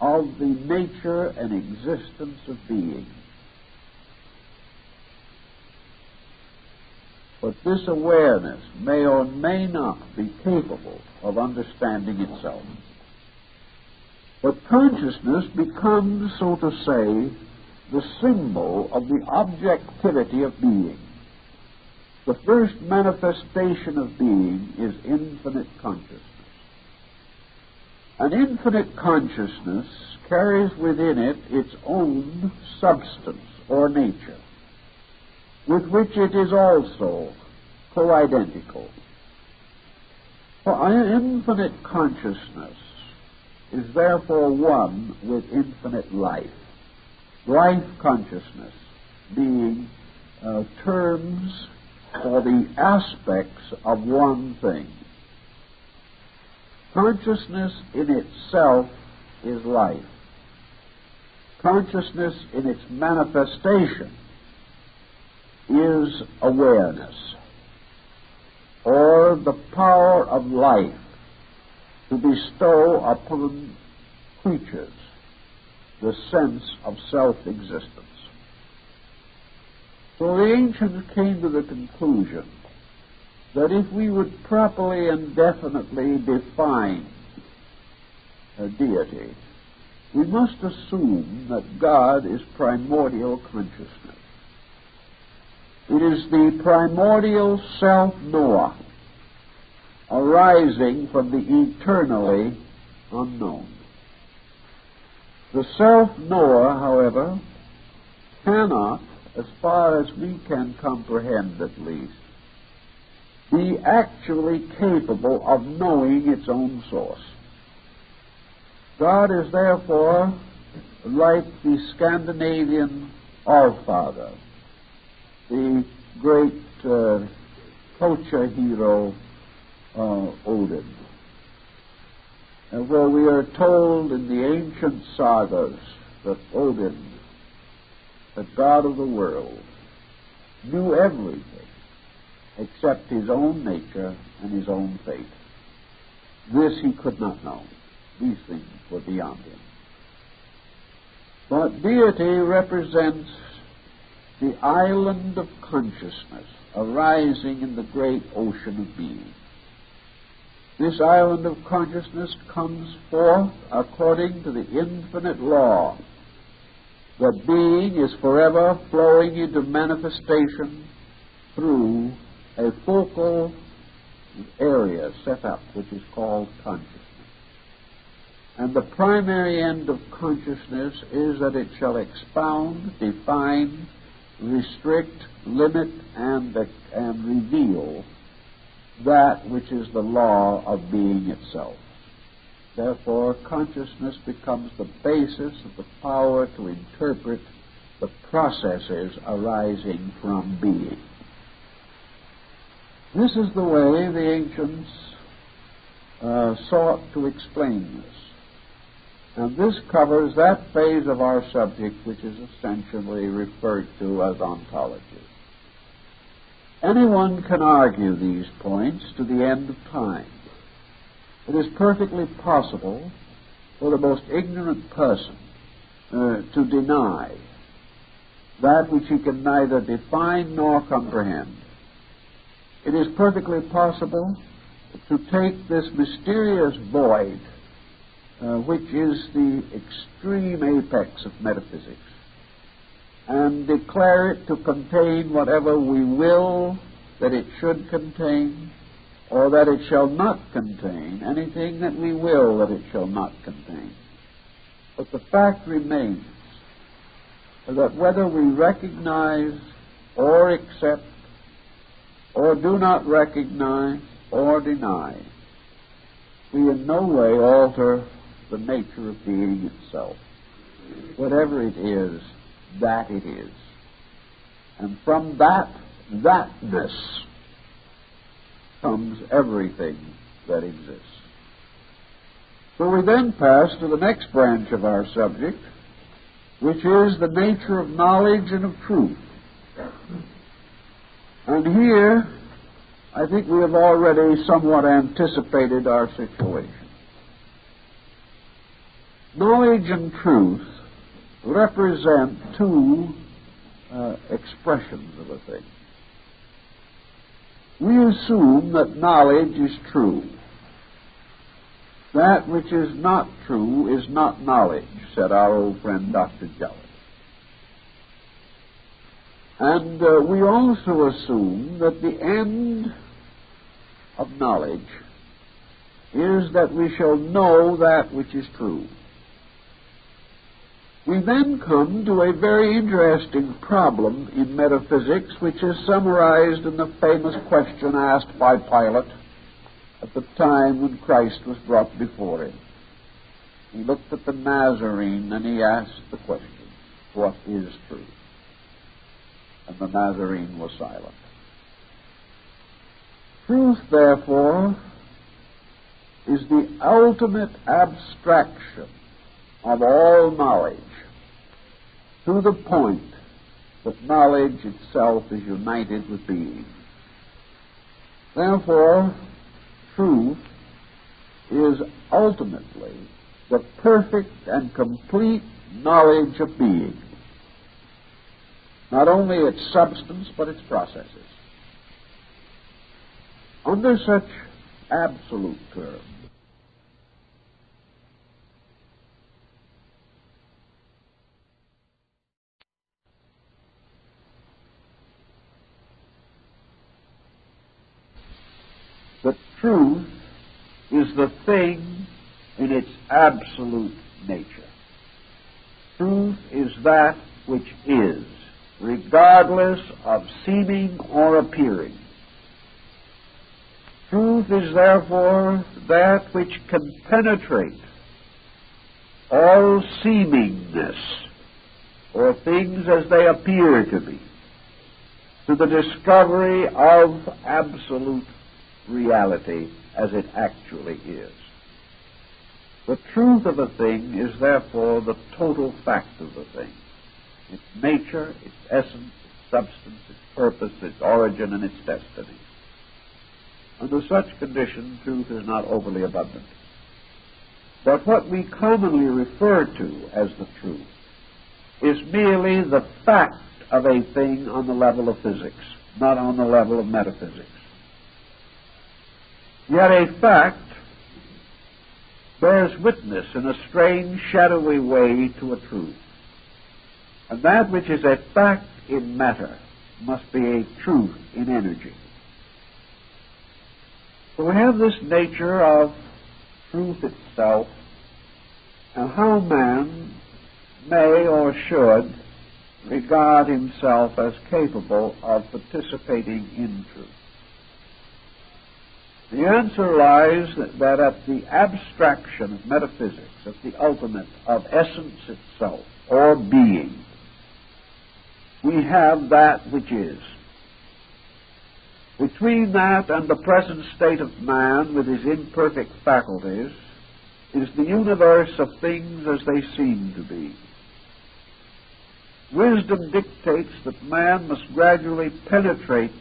Speaker 1: of the nature and existence of being. But this awareness may or may not be capable of understanding itself. But consciousness becomes, so to say, the symbol of the objectivity of being. The first manifestation of being is infinite consciousness. An infinite consciousness carries within it its own substance or nature, with which it is also co-identical. For an infinite consciousness is therefore one with infinite life life consciousness being uh, terms for the aspects of one thing. Consciousness in itself is life. Consciousness in its manifestation is awareness, or the power of life to bestow upon creatures the sense of self existence. So the ancients came to the conclusion that if we would properly and definitely define a deity, we must assume that God is primordial consciousness. It is the primordial self knower arising from the eternally unknown. The self-knower, however, cannot, as far as we can comprehend at least, be actually capable of knowing its own source. God is therefore like the Scandinavian Allfather, the great uh, culture hero uh, Odin and where we are told in the ancient sagas that Odin, the god of the world, knew everything except his own nature and his own fate. This he could not know. These things were beyond him. But deity represents the island of consciousness arising in the great ocean of being. This island of consciousness comes forth according to the infinite law that being is forever flowing into manifestation through a focal area set up which is called consciousness. And the primary end of consciousness is that it shall expound, define, restrict, limit, and, and reveal that which is the law of being itself. Therefore, consciousness becomes the basis of the power to interpret the processes arising from being. This is the way the ancients uh, sought to explain this. And this covers that phase of our subject which is essentially referred to as ontology. Anyone can argue these points to the end of time. It is perfectly possible for the most ignorant person uh, to deny that which he can neither define nor comprehend. It is perfectly possible to take this mysterious void uh, which is the extreme apex of metaphysics, and declare it to contain whatever we will that it should contain, or that it shall not contain anything that we will that it shall not contain. But the fact remains that whether we recognize or accept or do not recognize or deny, we in no way alter the nature of being itself. Whatever it is, that it is. And from that thatness comes everything that exists. So we then pass to the next branch of our subject, which is the nature of knowledge and of truth. And here, I think we have already somewhat anticipated our situation. Knowledge and truth represent two uh, expressions of a thing. We assume that knowledge is true. That which is not true is not knowledge, said our old friend Dr. Jowett. And uh, we also assume that the end of knowledge is that we shall know that which is true. We then come to a very interesting problem in metaphysics, which is summarized in the famous question asked by Pilate at the time when Christ was brought before him. He looked at the Nazarene and he asked the question, What is truth? And the Nazarene was silent. Truth, therefore, is the ultimate abstraction of all knowledge to the point that knowledge itself is united with being. Therefore, truth is ultimately the perfect and complete knowledge of being. Not only its substance, but its processes. Under such absolute terms, The truth is the thing in its absolute nature. Truth is that which is, regardless of seeming or appearing. Truth is therefore that which can penetrate all seemingness, or things as they appear to be, to the discovery of absolute reality as it actually is. The truth of a thing is therefore the total fact of the thing its nature, its essence, its substance, its purpose, its origin, and its destiny. Under such condition, truth is not overly abundant. But what we commonly refer to as the truth is merely the fact of a thing on the level of physics, not on the level of metaphysics. Yet a fact bears witness in a strange, shadowy way to a truth. And that which is a fact in matter must be a truth in energy. So we have this nature of truth itself and how man may or should regard himself as capable of participating in truth. The answer lies that at the abstraction of metaphysics, at the ultimate of essence itself, or being, we have that which is. Between that and the present state of man with his imperfect faculties is the universe of things as they seem to be. Wisdom dictates that man must gradually penetrate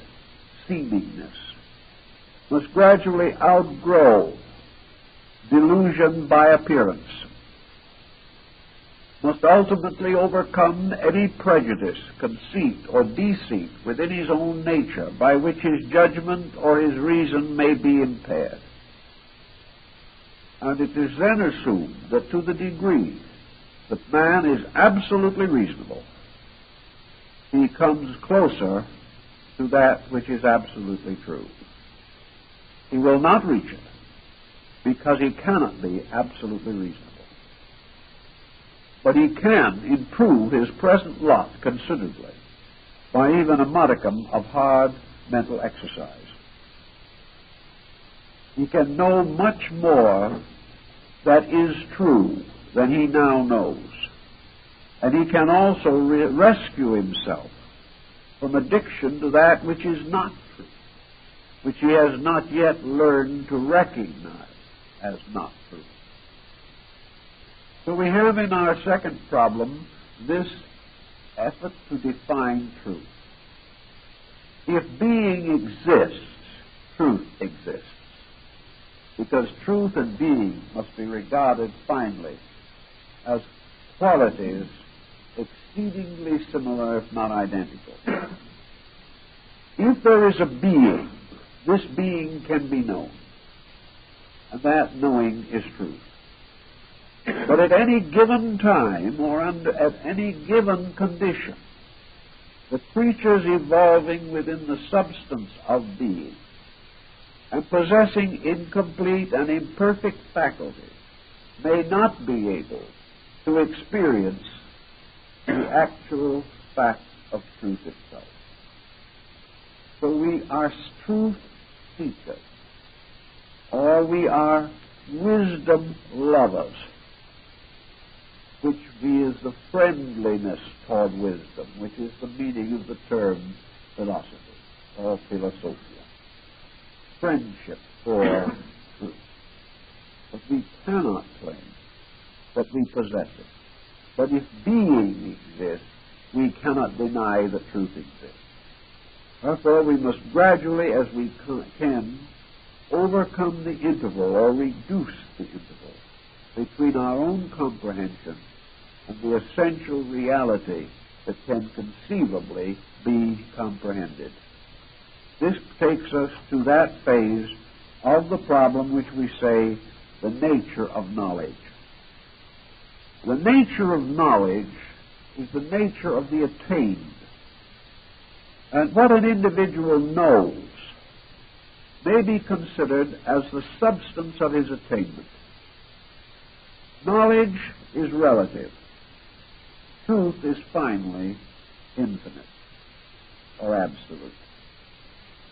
Speaker 1: seemingness, must gradually outgrow delusion by appearance, must ultimately overcome any prejudice, conceit, or deceit within his own nature by which his judgment or his reason may be impaired. And it is then assumed that to the degree that man is absolutely reasonable, he comes closer to that which is absolutely true. He will not reach it because he cannot be absolutely reasonable. But he can improve his present lot considerably by even a modicum of hard mental exercise. He can know much more that is true than he now knows. And he can also re- rescue himself from addiction to that which is not true, which he has not yet learned to recognize as not true. So we have in our second problem this effort to define truth. If being exists, truth exists. Because truth and being must be regarded finally as qualities exceedingly similar, if not identical. if there is a being, this being can be known. And that knowing is truth. But at any given time or under, at any given condition, the creatures evolving within the substance of being and possessing incomplete and imperfect faculties may not be able to experience the actual fact of truth itself. So we are truth seekers, or we are wisdom lovers, which is the friendliness toward wisdom, which is the meaning of the term philosophy or philosophia. Friendship for truth. But we cannot claim that we possess it. But if being exists, we cannot deny that truth exists. Therefore, we must gradually, as we can, overcome the interval or reduce the interval between our own comprehension and the essential reality that can conceivably be comprehended. This takes us to that phase of the problem which we say the nature of knowledge. The nature of knowledge is the nature of the attained. And what an individual knows may be considered as the substance of his attainment. Knowledge is relative. Truth is finally infinite or absolute.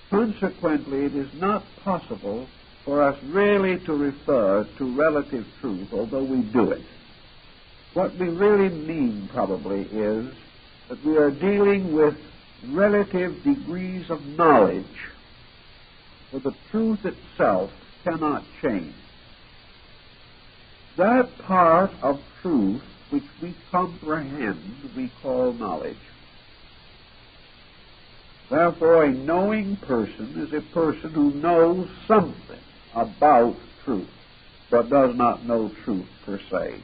Speaker 1: Consequently, it is not possible for us really to refer to relative truth, although we do it. What we really mean probably is that we are dealing with relative degrees of knowledge, for the truth itself cannot change. That part of truth which we comprehend we call knowledge. Therefore, a knowing person is a person who knows something about truth, but does not know truth per se.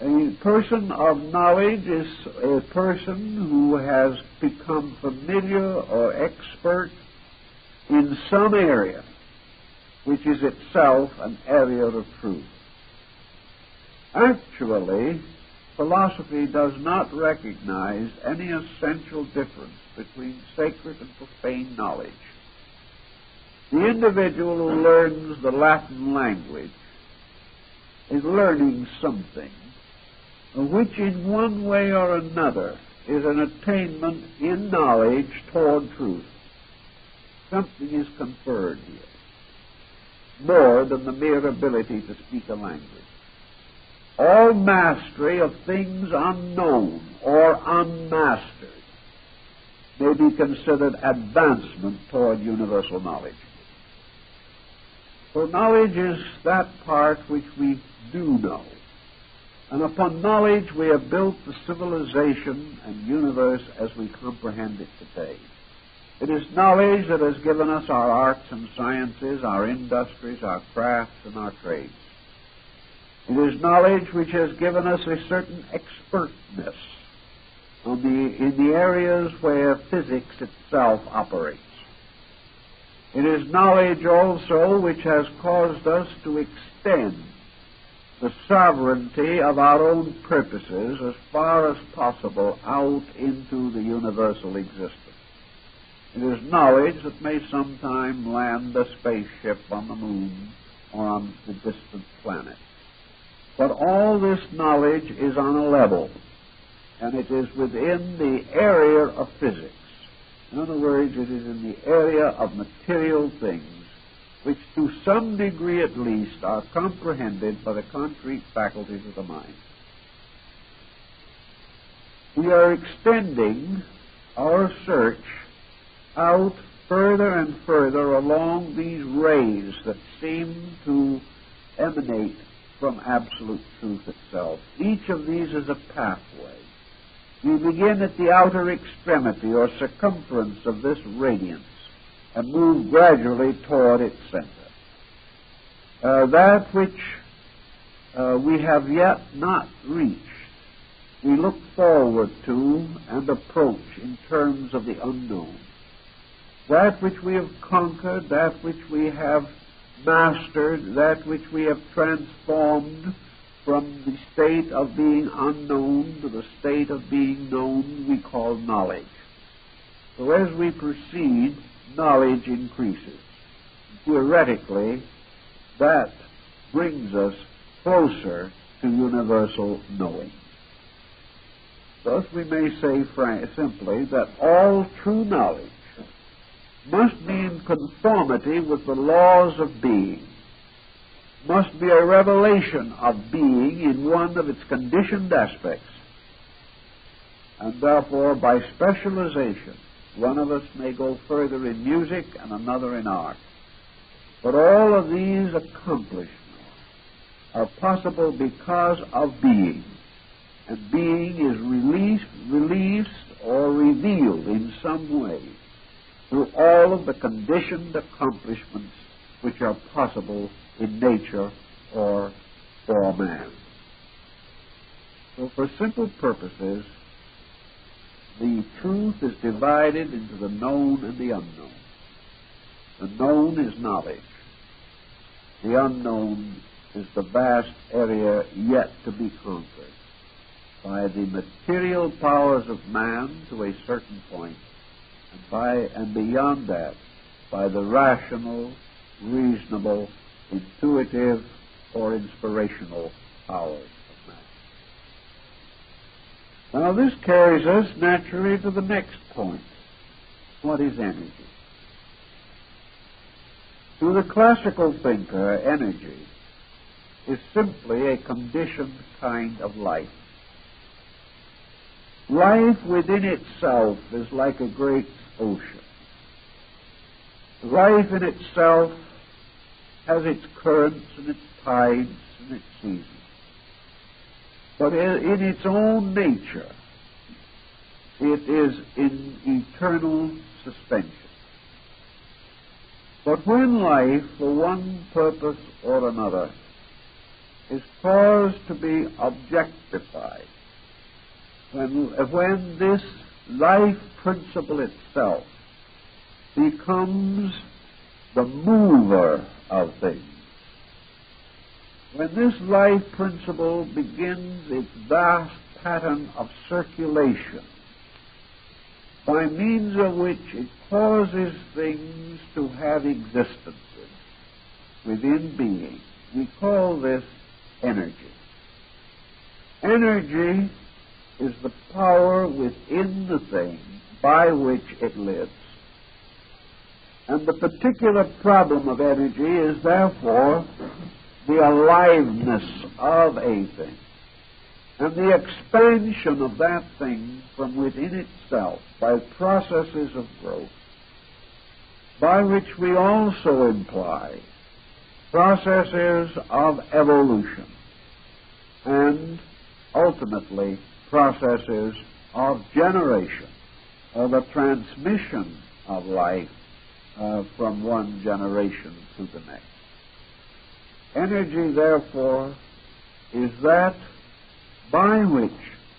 Speaker 1: A person of knowledge is a person who has become familiar or expert in some area which is itself an area of truth. Actually, philosophy does not recognize any essential difference between sacred and profane knowledge. The individual who learns the Latin language is learning something which in one way or another is an attainment in knowledge toward truth. Something is conferred here, more than the mere ability to speak a language. All mastery of things unknown or unmastered may be considered advancement toward universal knowledge. For knowledge is that part which we do know and upon knowledge we have built the civilization and universe as we comprehend it today. It is knowledge that has given us our arts and sciences, our industries, our crafts, and our trades. It is knowledge which has given us a certain expertness on the, in the areas where physics itself operates. It is knowledge also which has caused us to extend the sovereignty of our own purposes as far as possible out into the universal existence. It is knowledge that may sometime land a spaceship on the moon or on the distant planet. But all this knowledge is on a level, and it is within the area of physics. In other words, it is in the area of material things which to some degree at least are comprehended by the concrete faculties of the mind. We are extending our search out further and further along these rays that seem to emanate from absolute truth itself. Each of these is a pathway. We begin at the outer extremity or circumference of this radiance and move gradually toward its center. Uh, that which uh, we have yet not reached, we look forward to and approach in terms of the unknown. That which we have conquered, that which we have mastered, that which we have transformed from the state of being unknown to the state of being known, we call knowledge. So as we proceed, knowledge increases. Theoretically, that brings us closer to universal knowing. Thus, we may say simply that all true knowledge must be in conformity with the laws of being, must be a revelation of being in one of its conditioned aspects, and therefore, by specialization, one of us may go further in music and another in art. But all of these accomplishments are possible because of being. And being is released, released or revealed in some way through all of the conditioned accomplishments which are possible in nature or for man. So, for simple purposes, the truth is divided into the known and the unknown. The known is knowledge. The unknown is the vast area yet to be conquered by the material powers of man to a certain point, and by and beyond that by the rational, reasonable, intuitive, or inspirational powers. of man. Now, this carries us naturally to the next point. What is energy? To the classical thinker, energy is simply a conditioned kind of life. Life within itself is like a great ocean. Life in itself has its currents and its tides and its seasons. But in its own nature, it is in eternal suspension. But when life, for one purpose or another, is caused to be objectified, when, when this life principle itself becomes the mover of things, when this life principle begins its vast pattern of circulation, by means of which it causes things to have existences within being, we call this energy. Energy is the power within the thing by which it lives. And the particular problem of energy is therefore the aliveness of a thing and the expansion of that thing from within itself by processes of growth, by which we also imply processes of evolution and ultimately processes of generation or the transmission of life uh, from one generation to the next. Energy, therefore, is that by which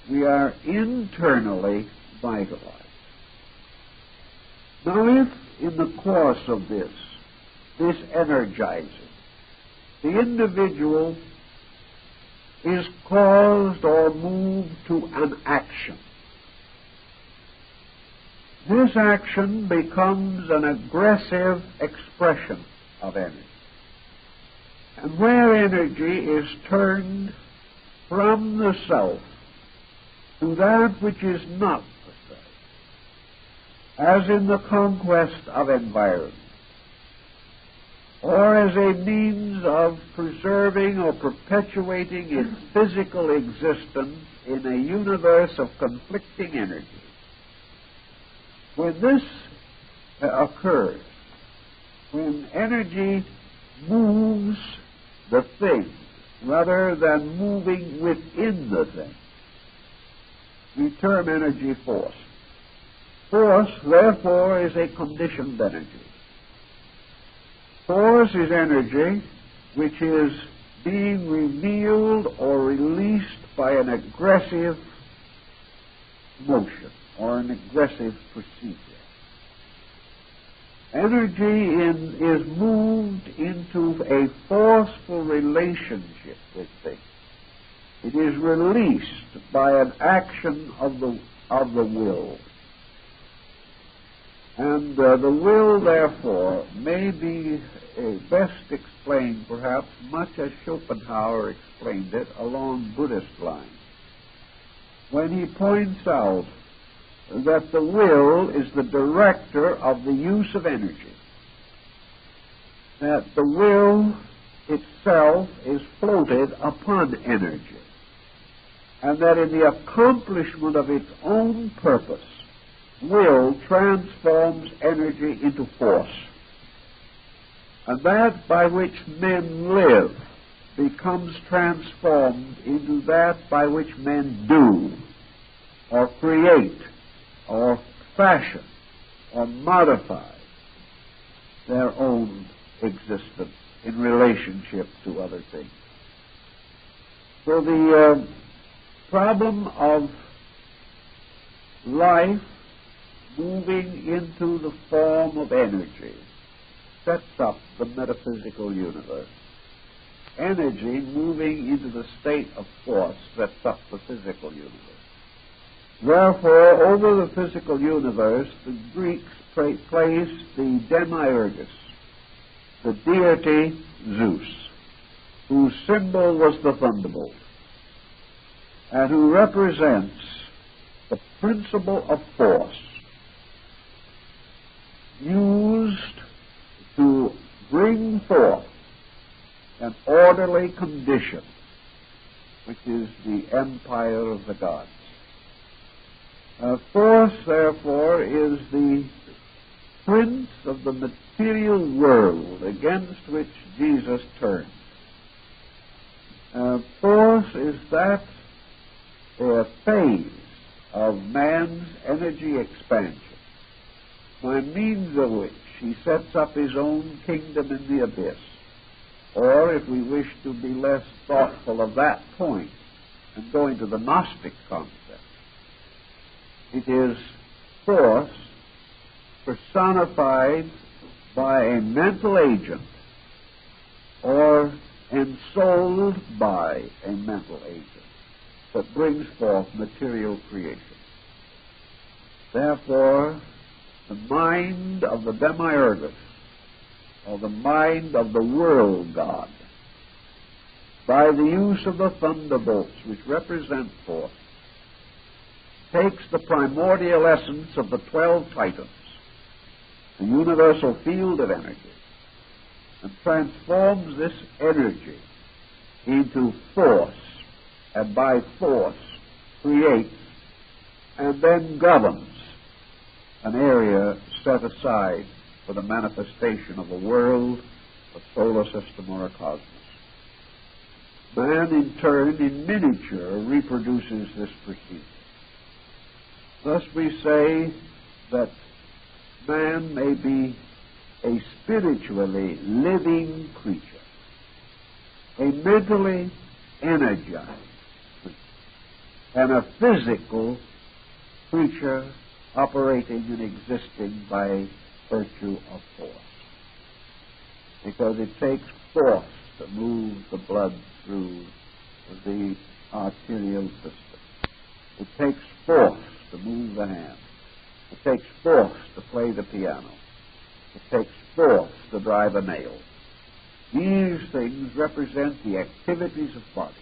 Speaker 1: we are internally vitalized. Now, if in the course of this, this energizing, the individual is caused or moved to an action, this action becomes an aggressive expression of energy. And where energy is turned from the self to that which is not the self, as in the conquest of environment, or as a means of preserving or perpetuating its physical existence in a universe of conflicting energies. When this uh, occurs, when energy moves the thing rather than moving within the thing, we term energy force. Force, therefore, is a conditioned energy. Force is energy which is being revealed or released by an aggressive motion or an aggressive procedure. Energy in, is moved into a forceful relationship with things. It is released by an action of the, of the will. And uh, the will, therefore, may be best explained, perhaps, much as Schopenhauer explained it along Buddhist lines, when he points out that the will is the director of the use of energy, that the will itself is floated upon energy, and that in the accomplishment of its own purpose, will transforms energy into force. And that by which men live becomes transformed into that by which men do, or create, or fashion, or modify their own existence in relationship to other things. So the uh, problem of life moving into the form of energy sets up the metaphysical universe. Energy moving into the state of force sets up the physical universe. Therefore, over the physical universe, the Greeks placed the demiurgus, the deity Zeus, whose symbol was the thunderbolt, and who represents the principle of force used to bring forth an orderly condition, which is the empire of the gods. Uh, force, therefore, is the prince of the material world against which Jesus turned. Uh, force is that uh, phase of man's energy expansion by means of which he sets up his own kingdom in the abyss. Or, if we wish to be less thoughtful of that point and go into the Gnostic concept, it is force personified by a mental agent or ensouled by a mental agent that brings forth material creation. Therefore, the mind of the demiurgus, or the mind of the world god, by the use of the thunderbolts, which represent force, takes the primordial essence of the twelve titans, the universal field of energy, and transforms this energy into force, and by force creates and then governs an area set aside for the manifestation of a world, a solar system, or a cosmos. Man, in turn, in miniature, reproduces this procedure. Thus we say that man may be a spiritually living creature, a mentally energized and a physical creature operating and existing by virtue of force. Because it takes force to move the blood through the arterial system. It takes force to move the hand. It takes force to play the piano. It takes force to drive a nail. These things represent the activities of body.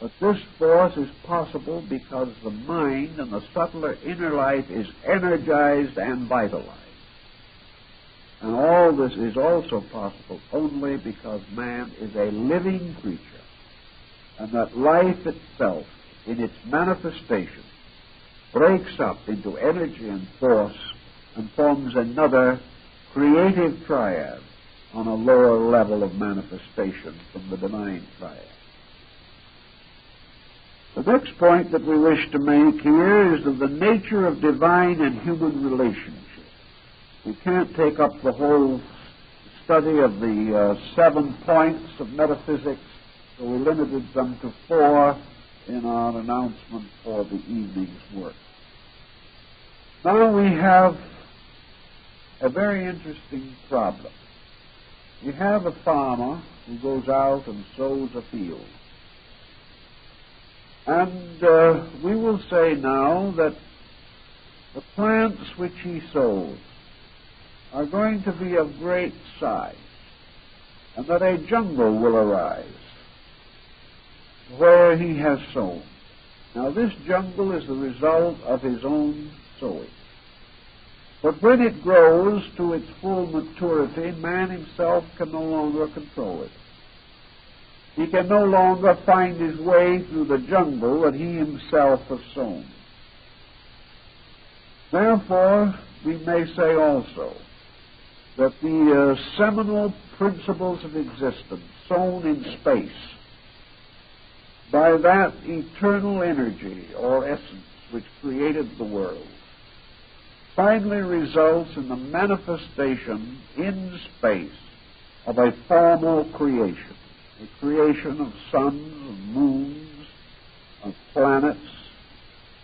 Speaker 1: But this force is possible because the mind and the subtler inner life is energized and vitalized. And all this is also possible only because man is a living creature, and that life itself, in its manifestation, breaks up into energy and force and forms another creative triad on a lower level of manifestation from the divine triad. The next point that we wish to make here is of the nature of divine and human relationship. We can't take up the whole study of the uh, seven points of metaphysics, so we limited them to four in our announcement for the evening's work. Now we have a very interesting problem. We have a farmer who goes out and sows a field. And uh, we will say now that the plants which he sows are going to be of great size, and that a jungle will arise where he has sown. Now, this jungle is the result of his own sowing. But when it grows to its full maturity, man himself can no longer control it. He can no longer find his way through the jungle that he himself has sown. Therefore, we may say also that the uh, seminal principles of existence sown in space by that eternal energy or essence which created the world finally results in the manifestation in space of a formal creation the creation of suns and moons, of planets,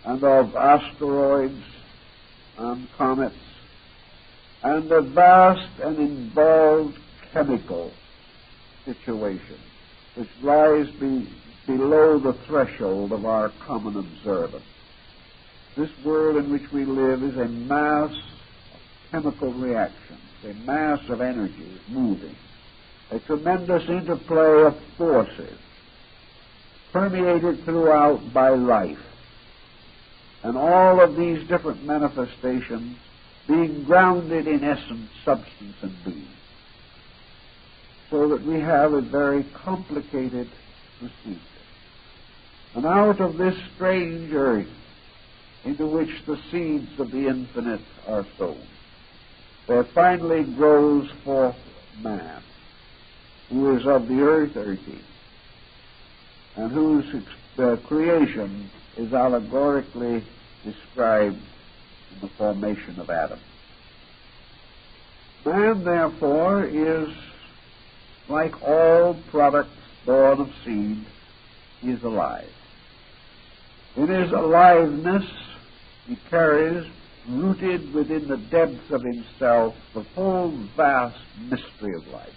Speaker 1: and of asteroids and comets, and a vast and involved chemical situation which lies be, below the threshold of our common observance. This world in which we live is a mass of chemical reactions, a mass of energies moving a tremendous interplay of forces permeated throughout by life. And all of these different manifestations being grounded in essence, substance, and being. So that we have a very complicated procedure. And out of this strange earth into which the seeds of the infinite are sown, there finally grows forth man who is of the earth earthy, and whose uh, creation is allegorically described in the formation of Adam. Man, therefore, is like all products born of seed, he is alive. In his aliveness, he carries, rooted within the depths of himself, the whole vast mystery of life.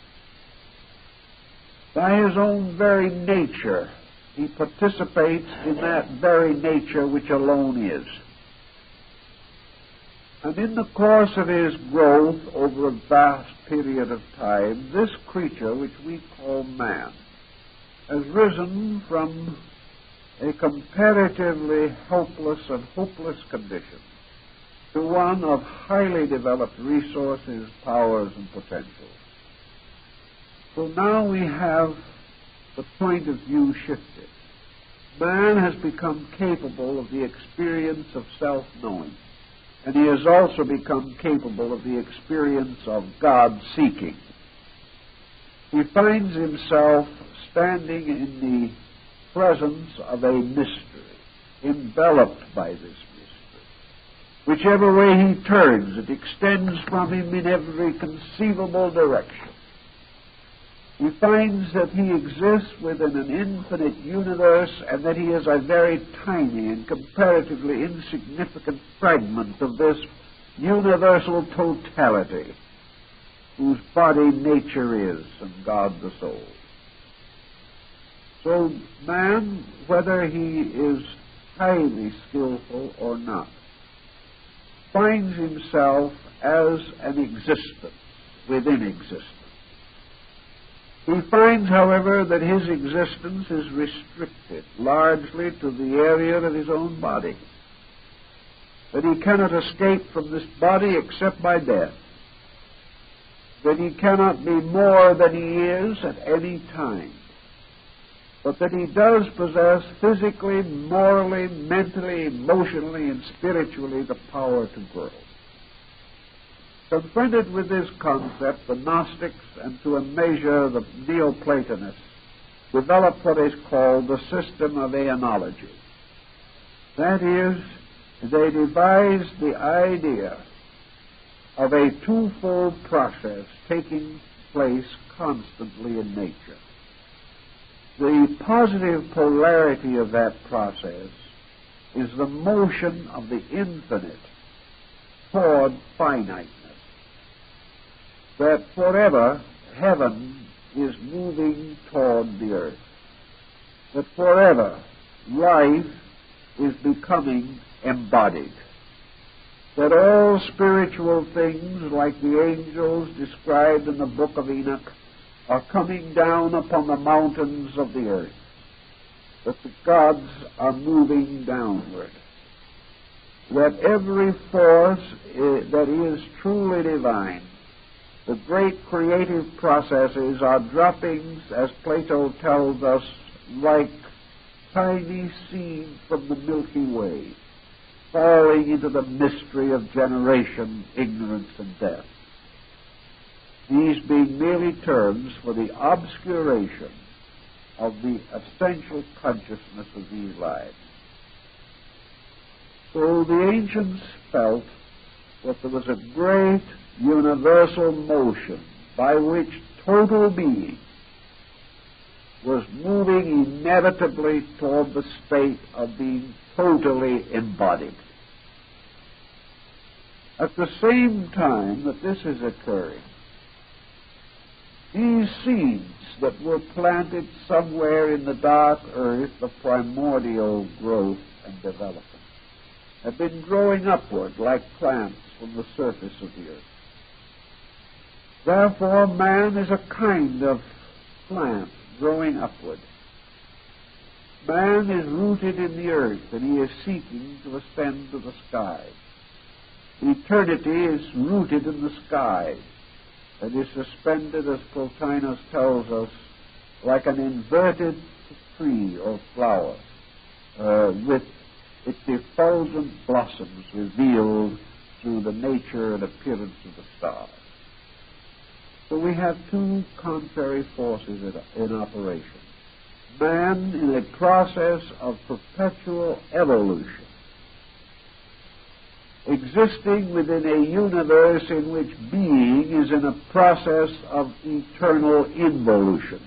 Speaker 1: By his own very nature, he participates in that very nature which alone is. And in the course of his growth over a vast period of time, this creature, which we call man, has risen from a comparatively helpless and hopeless condition to one of highly developed resources, powers, and potentials. So now we have the point of view shifted. Man has become capable of the experience of self knowing, and he has also become capable of the experience of God seeking. He finds himself standing in the presence of a mystery, enveloped by this mystery. Whichever way he turns, it extends from him in every conceivable direction. He finds that he exists within an infinite universe and that he is a very tiny and comparatively insignificant fragment of this universal totality whose body nature is and God the soul. So man, whether he is highly skillful or not, finds himself as an existence within existence. He finds, however, that his existence is restricted largely to the area of his own body, that he cannot escape from this body except by death, that he cannot be more than he is at any time, but that he does possess physically, morally, mentally, emotionally, and spiritually the power to grow. Confronted with this concept, the Gnostics and to a measure the Neoplatonists developed what is called the system of aeonology. That is, they devised the idea of a twofold process taking place constantly in nature. The positive polarity of that process is the motion of the infinite toward finiteness. That forever heaven is moving toward the earth. That forever life is becoming embodied. That all spiritual things, like the angels described in the book of Enoch, are coming down upon the mountains of the earth, that the gods are moving downward, that every force eh, that is truly divine, the great creative processes are droppings, as Plato tells us, like tiny seeds from the Milky Way, falling into the mystery of generation, ignorance, and death these being merely terms for the obscuration of the essential consciousness of these lives. So the ancients felt that there was a great universal motion by which total being was moving inevitably toward the state of being totally embodied. At the same time that this is occurring, these seeds that were planted somewhere in the dark earth of primordial growth and development have been growing upward like plants from the surface of the earth. Therefore, man is a kind of plant growing upward. Man is rooted in the earth and he is seeking to ascend to the sky. Eternity is rooted in the sky and is suspended, as Plotinus tells us, like an inverted tree or flower, uh, with its effulgent blossoms revealed through the nature and appearance of the stars. So we have two contrary forces in, operation. man in a process of perpetual evolution, existing within a universe in which being is in a process of eternal involution.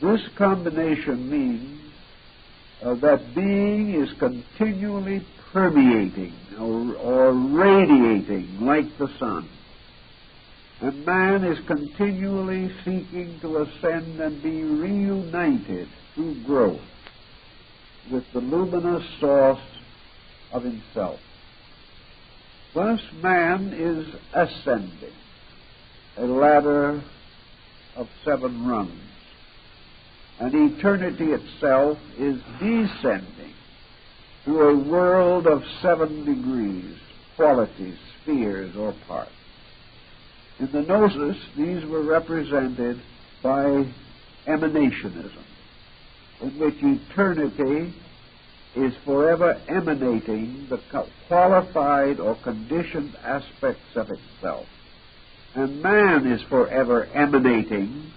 Speaker 1: This combination means uh, that being is continually permeating or, or radiating like the sun. And man is continually seeking to ascend and be reunited through growth with the luminous source of himself. Thus, man is ascending a ladder of seven rungs, and eternity itself is descending to a world of seven degrees, qualities, spheres, or parts. In the Gnosis, these were represented by emanationism, in which eternity is forever emanating the qualified or conditioned aspects of itself. And man is forever emanating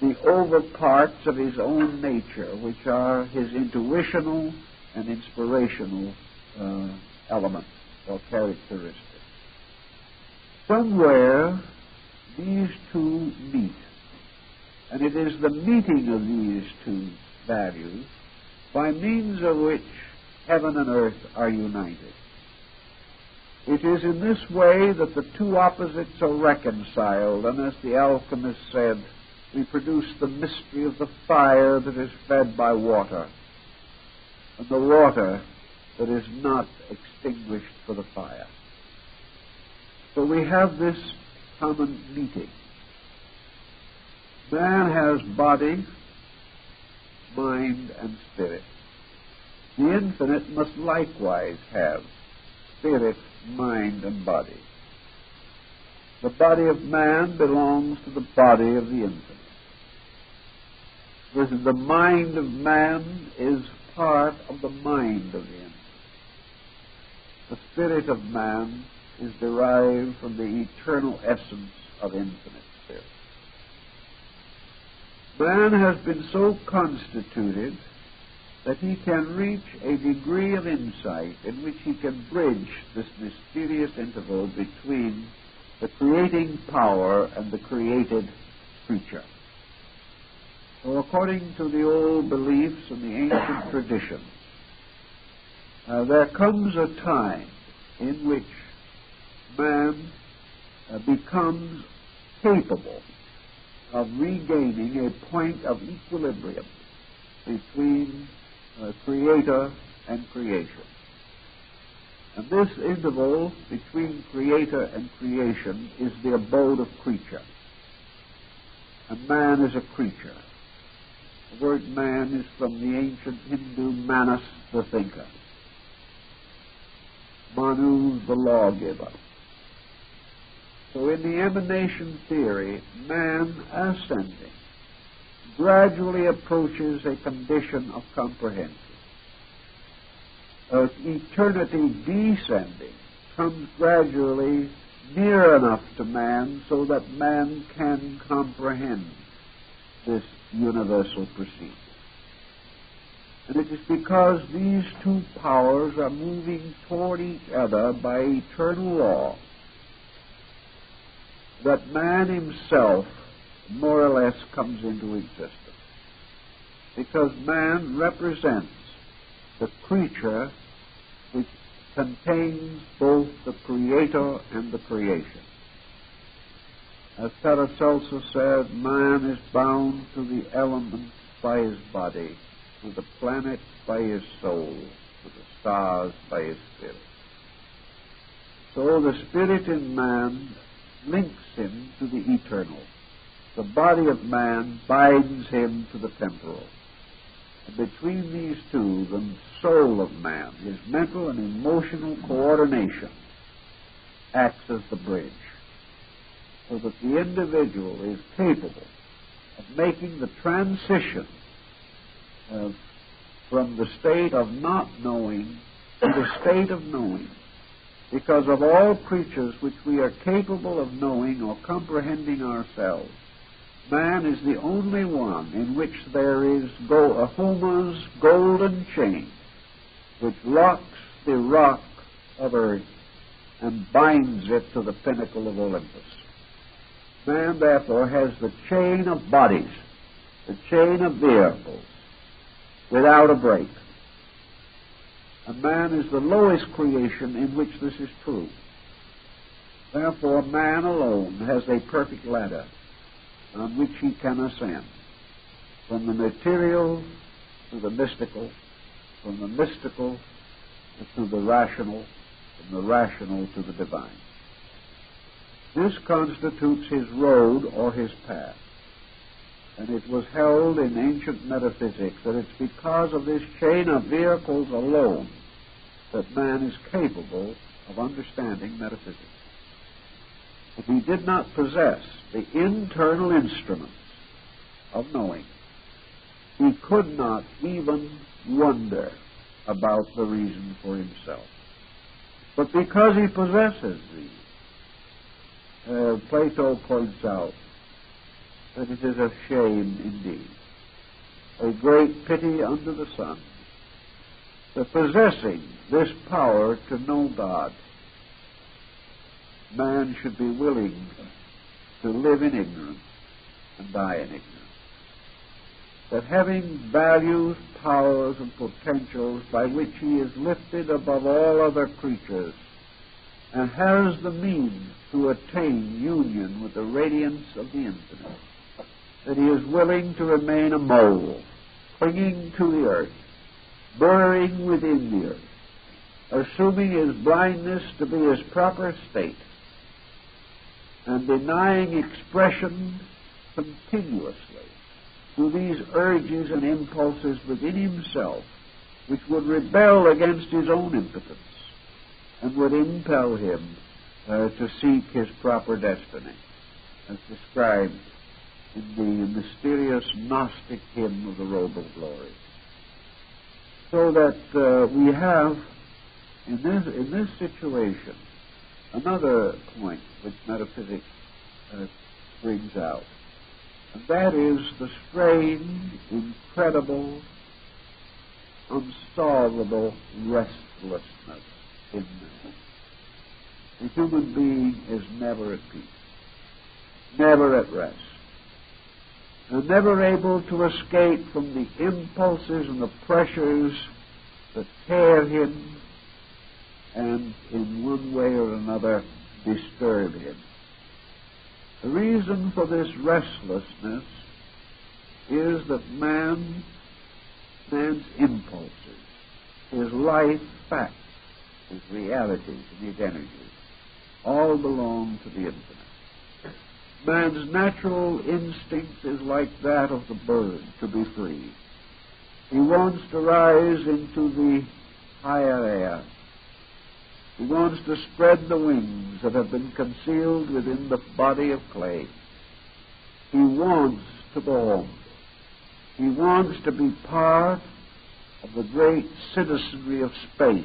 Speaker 1: the over parts of his own nature, which are his intuitional and inspirational uh, elements or characteristics. Somewhere these two meet, and it is the meeting of these two values by means of which heaven and earth are united. It is in this way that the two opposites are reconciled, and as the alchemist said, we produce the mystery of the fire that is fed by water, and the water that is not extinguished for the fire. So we have this common meeting. Man has body, mind, and spirit. The infinite must likewise have spirit, mind, and body. The body of man belongs to the body of the infinite. This is the mind of man is part of the mind of the infinite. The spirit of man is derived from the eternal essence of infinite spirit. Man has been so constituted that he can reach a degree of insight in which he can bridge this mysterious interval between the creating power and the created creature. So, according to the old beliefs and the ancient traditions, uh, there comes a time in which man uh, becomes capable of regaining a point of equilibrium between uh, creator and creation. And this interval between creator and creation is the abode of creature. And man is a creature. The word man is from the ancient Hindu Manas, the thinker. Manu, the lawgiver. So in the emanation theory, man ascending gradually approaches a condition of comprehension. Uh, eternity descending comes gradually near enough to man so that man can comprehend this universal proceeding. And it is because these two powers are moving toward each other by eternal law that man himself more or less comes into existence. Because man represents the creature which contains both the creator and the creation. As Paracelsus said, man is bound to the elements by his body, to the planets by his soul, to the stars by his spirit. So the spirit in man links him to the eternal. The body of man binds him to the temporal. And between these two, the soul of man, his mental and emotional coordination, acts as the bridge. So that the individual is capable of making the transition from the state of not knowing to the state of knowing because of all creatures which we are capable of knowing or comprehending ourselves, Man is the only one in which there is go- a Homer's golden chain which locks the rock of earth and binds it to the pinnacle of Olympus. Man, therefore, has the chain of bodies, the chain of vehicles, without a break. And man is the lowest creation in which this is true. Therefore, man alone has a perfect ladder on which he can ascend from the material to the mystical, from the mystical to the rational, from the rational to the divine. This constitutes his road or his path. And it was held in ancient metaphysics that it's because of this chain of vehicles alone that man is capable of understanding metaphysics. If he did not possess the internal instruments of knowing, he could not even wonder about the reason for himself. But because he possesses these, uh, Plato points out that it is a shame indeed, a great pity under the sun, that possessing this power to know God, man should be willing to live in ignorance and die in ignorance. That having values, powers, and potentials by which he is lifted above all other creatures, and has the means to attain union with the radiance of the infinite, that he is willing to remain a mole, clinging to the earth, burrowing within the earth, assuming his blindness to be his proper state, and denying expression continuously to these urges and impulses within himself which would rebel against his own impotence and would impel him uh, to seek his proper destiny, as described in the mysterious Gnostic hymn of the Robe of Glory. So that uh, we have in this, in this situation another point which metaphysics uh, brings out, and that is the strange, incredible, unsolvable restlessness in man. The human being is never at peace, never at rest, and never able to escape from the impulses and the pressures that tear him and in one way or another disturb him. The reason for this restlessness is that man, man's impulses, his life facts, his realities, and his energies, all belong to the infinite. Man's natural instinct is like that of the bird, to be free. He wants to rise into the higher air, he wants to spread the wings that have been concealed within the body of clay. He wants to go home. He wants to be part of the great citizenry of space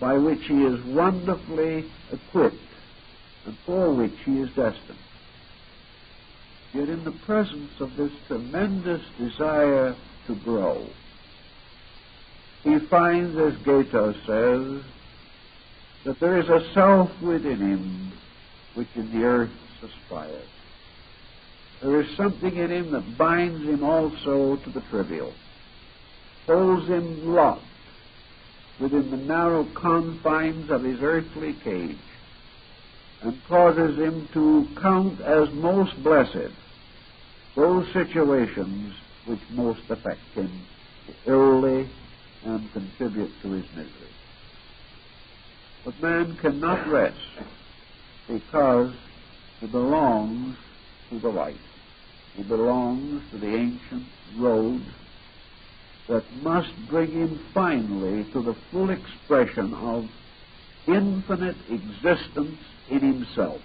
Speaker 1: by which he is wonderfully equipped and for which he is destined. Yet in the presence of this tremendous desire to grow, he finds, as Goethe says, that there is a self within him which in the earth aspires. There is something in him that binds him also to the trivial, holds him locked within the narrow confines of his earthly cage, and causes him to count as most blessed those situations which most affect him illy and contribute to his misery. But man cannot rest because he belongs to the light. He belongs to the ancient road that must bring him finally to the full expression of infinite existence in himself.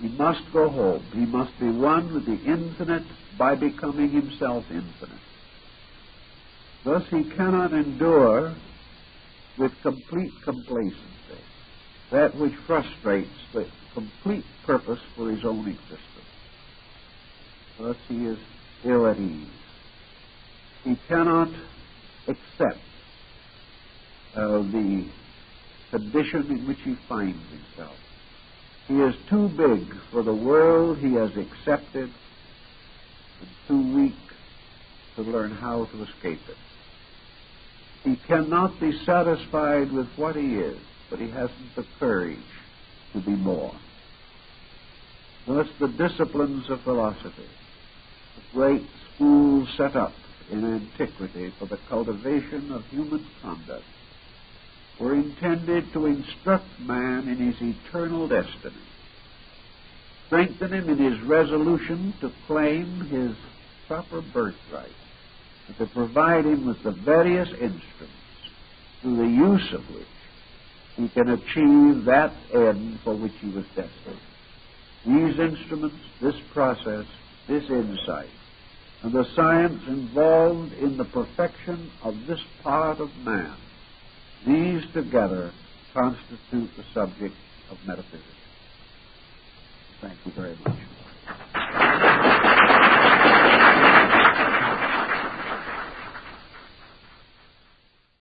Speaker 1: He must go home. He must be one with the infinite by becoming himself infinite. Thus he cannot endure with complete complacency that which frustrates the complete purpose for his own existence. Thus he is ill at ease. He cannot accept uh, the condition in which he finds himself. He is too big for the world he has accepted and too weak to learn how to escape it. He cannot be satisfied with what he is, but he hasn't the courage to be more. Thus, the disciplines of philosophy, the great schools set up in antiquity for the cultivation of human conduct, were intended to instruct man in his eternal destiny, strengthen him in his resolution to claim his proper birthright, and to provide him with the various instruments through the use of which he can achieve that end for which he was destined. These instruments, this process, this insight, and the science involved in the perfection of this part of man, these together constitute the subject of metaphysics. Thank you very much.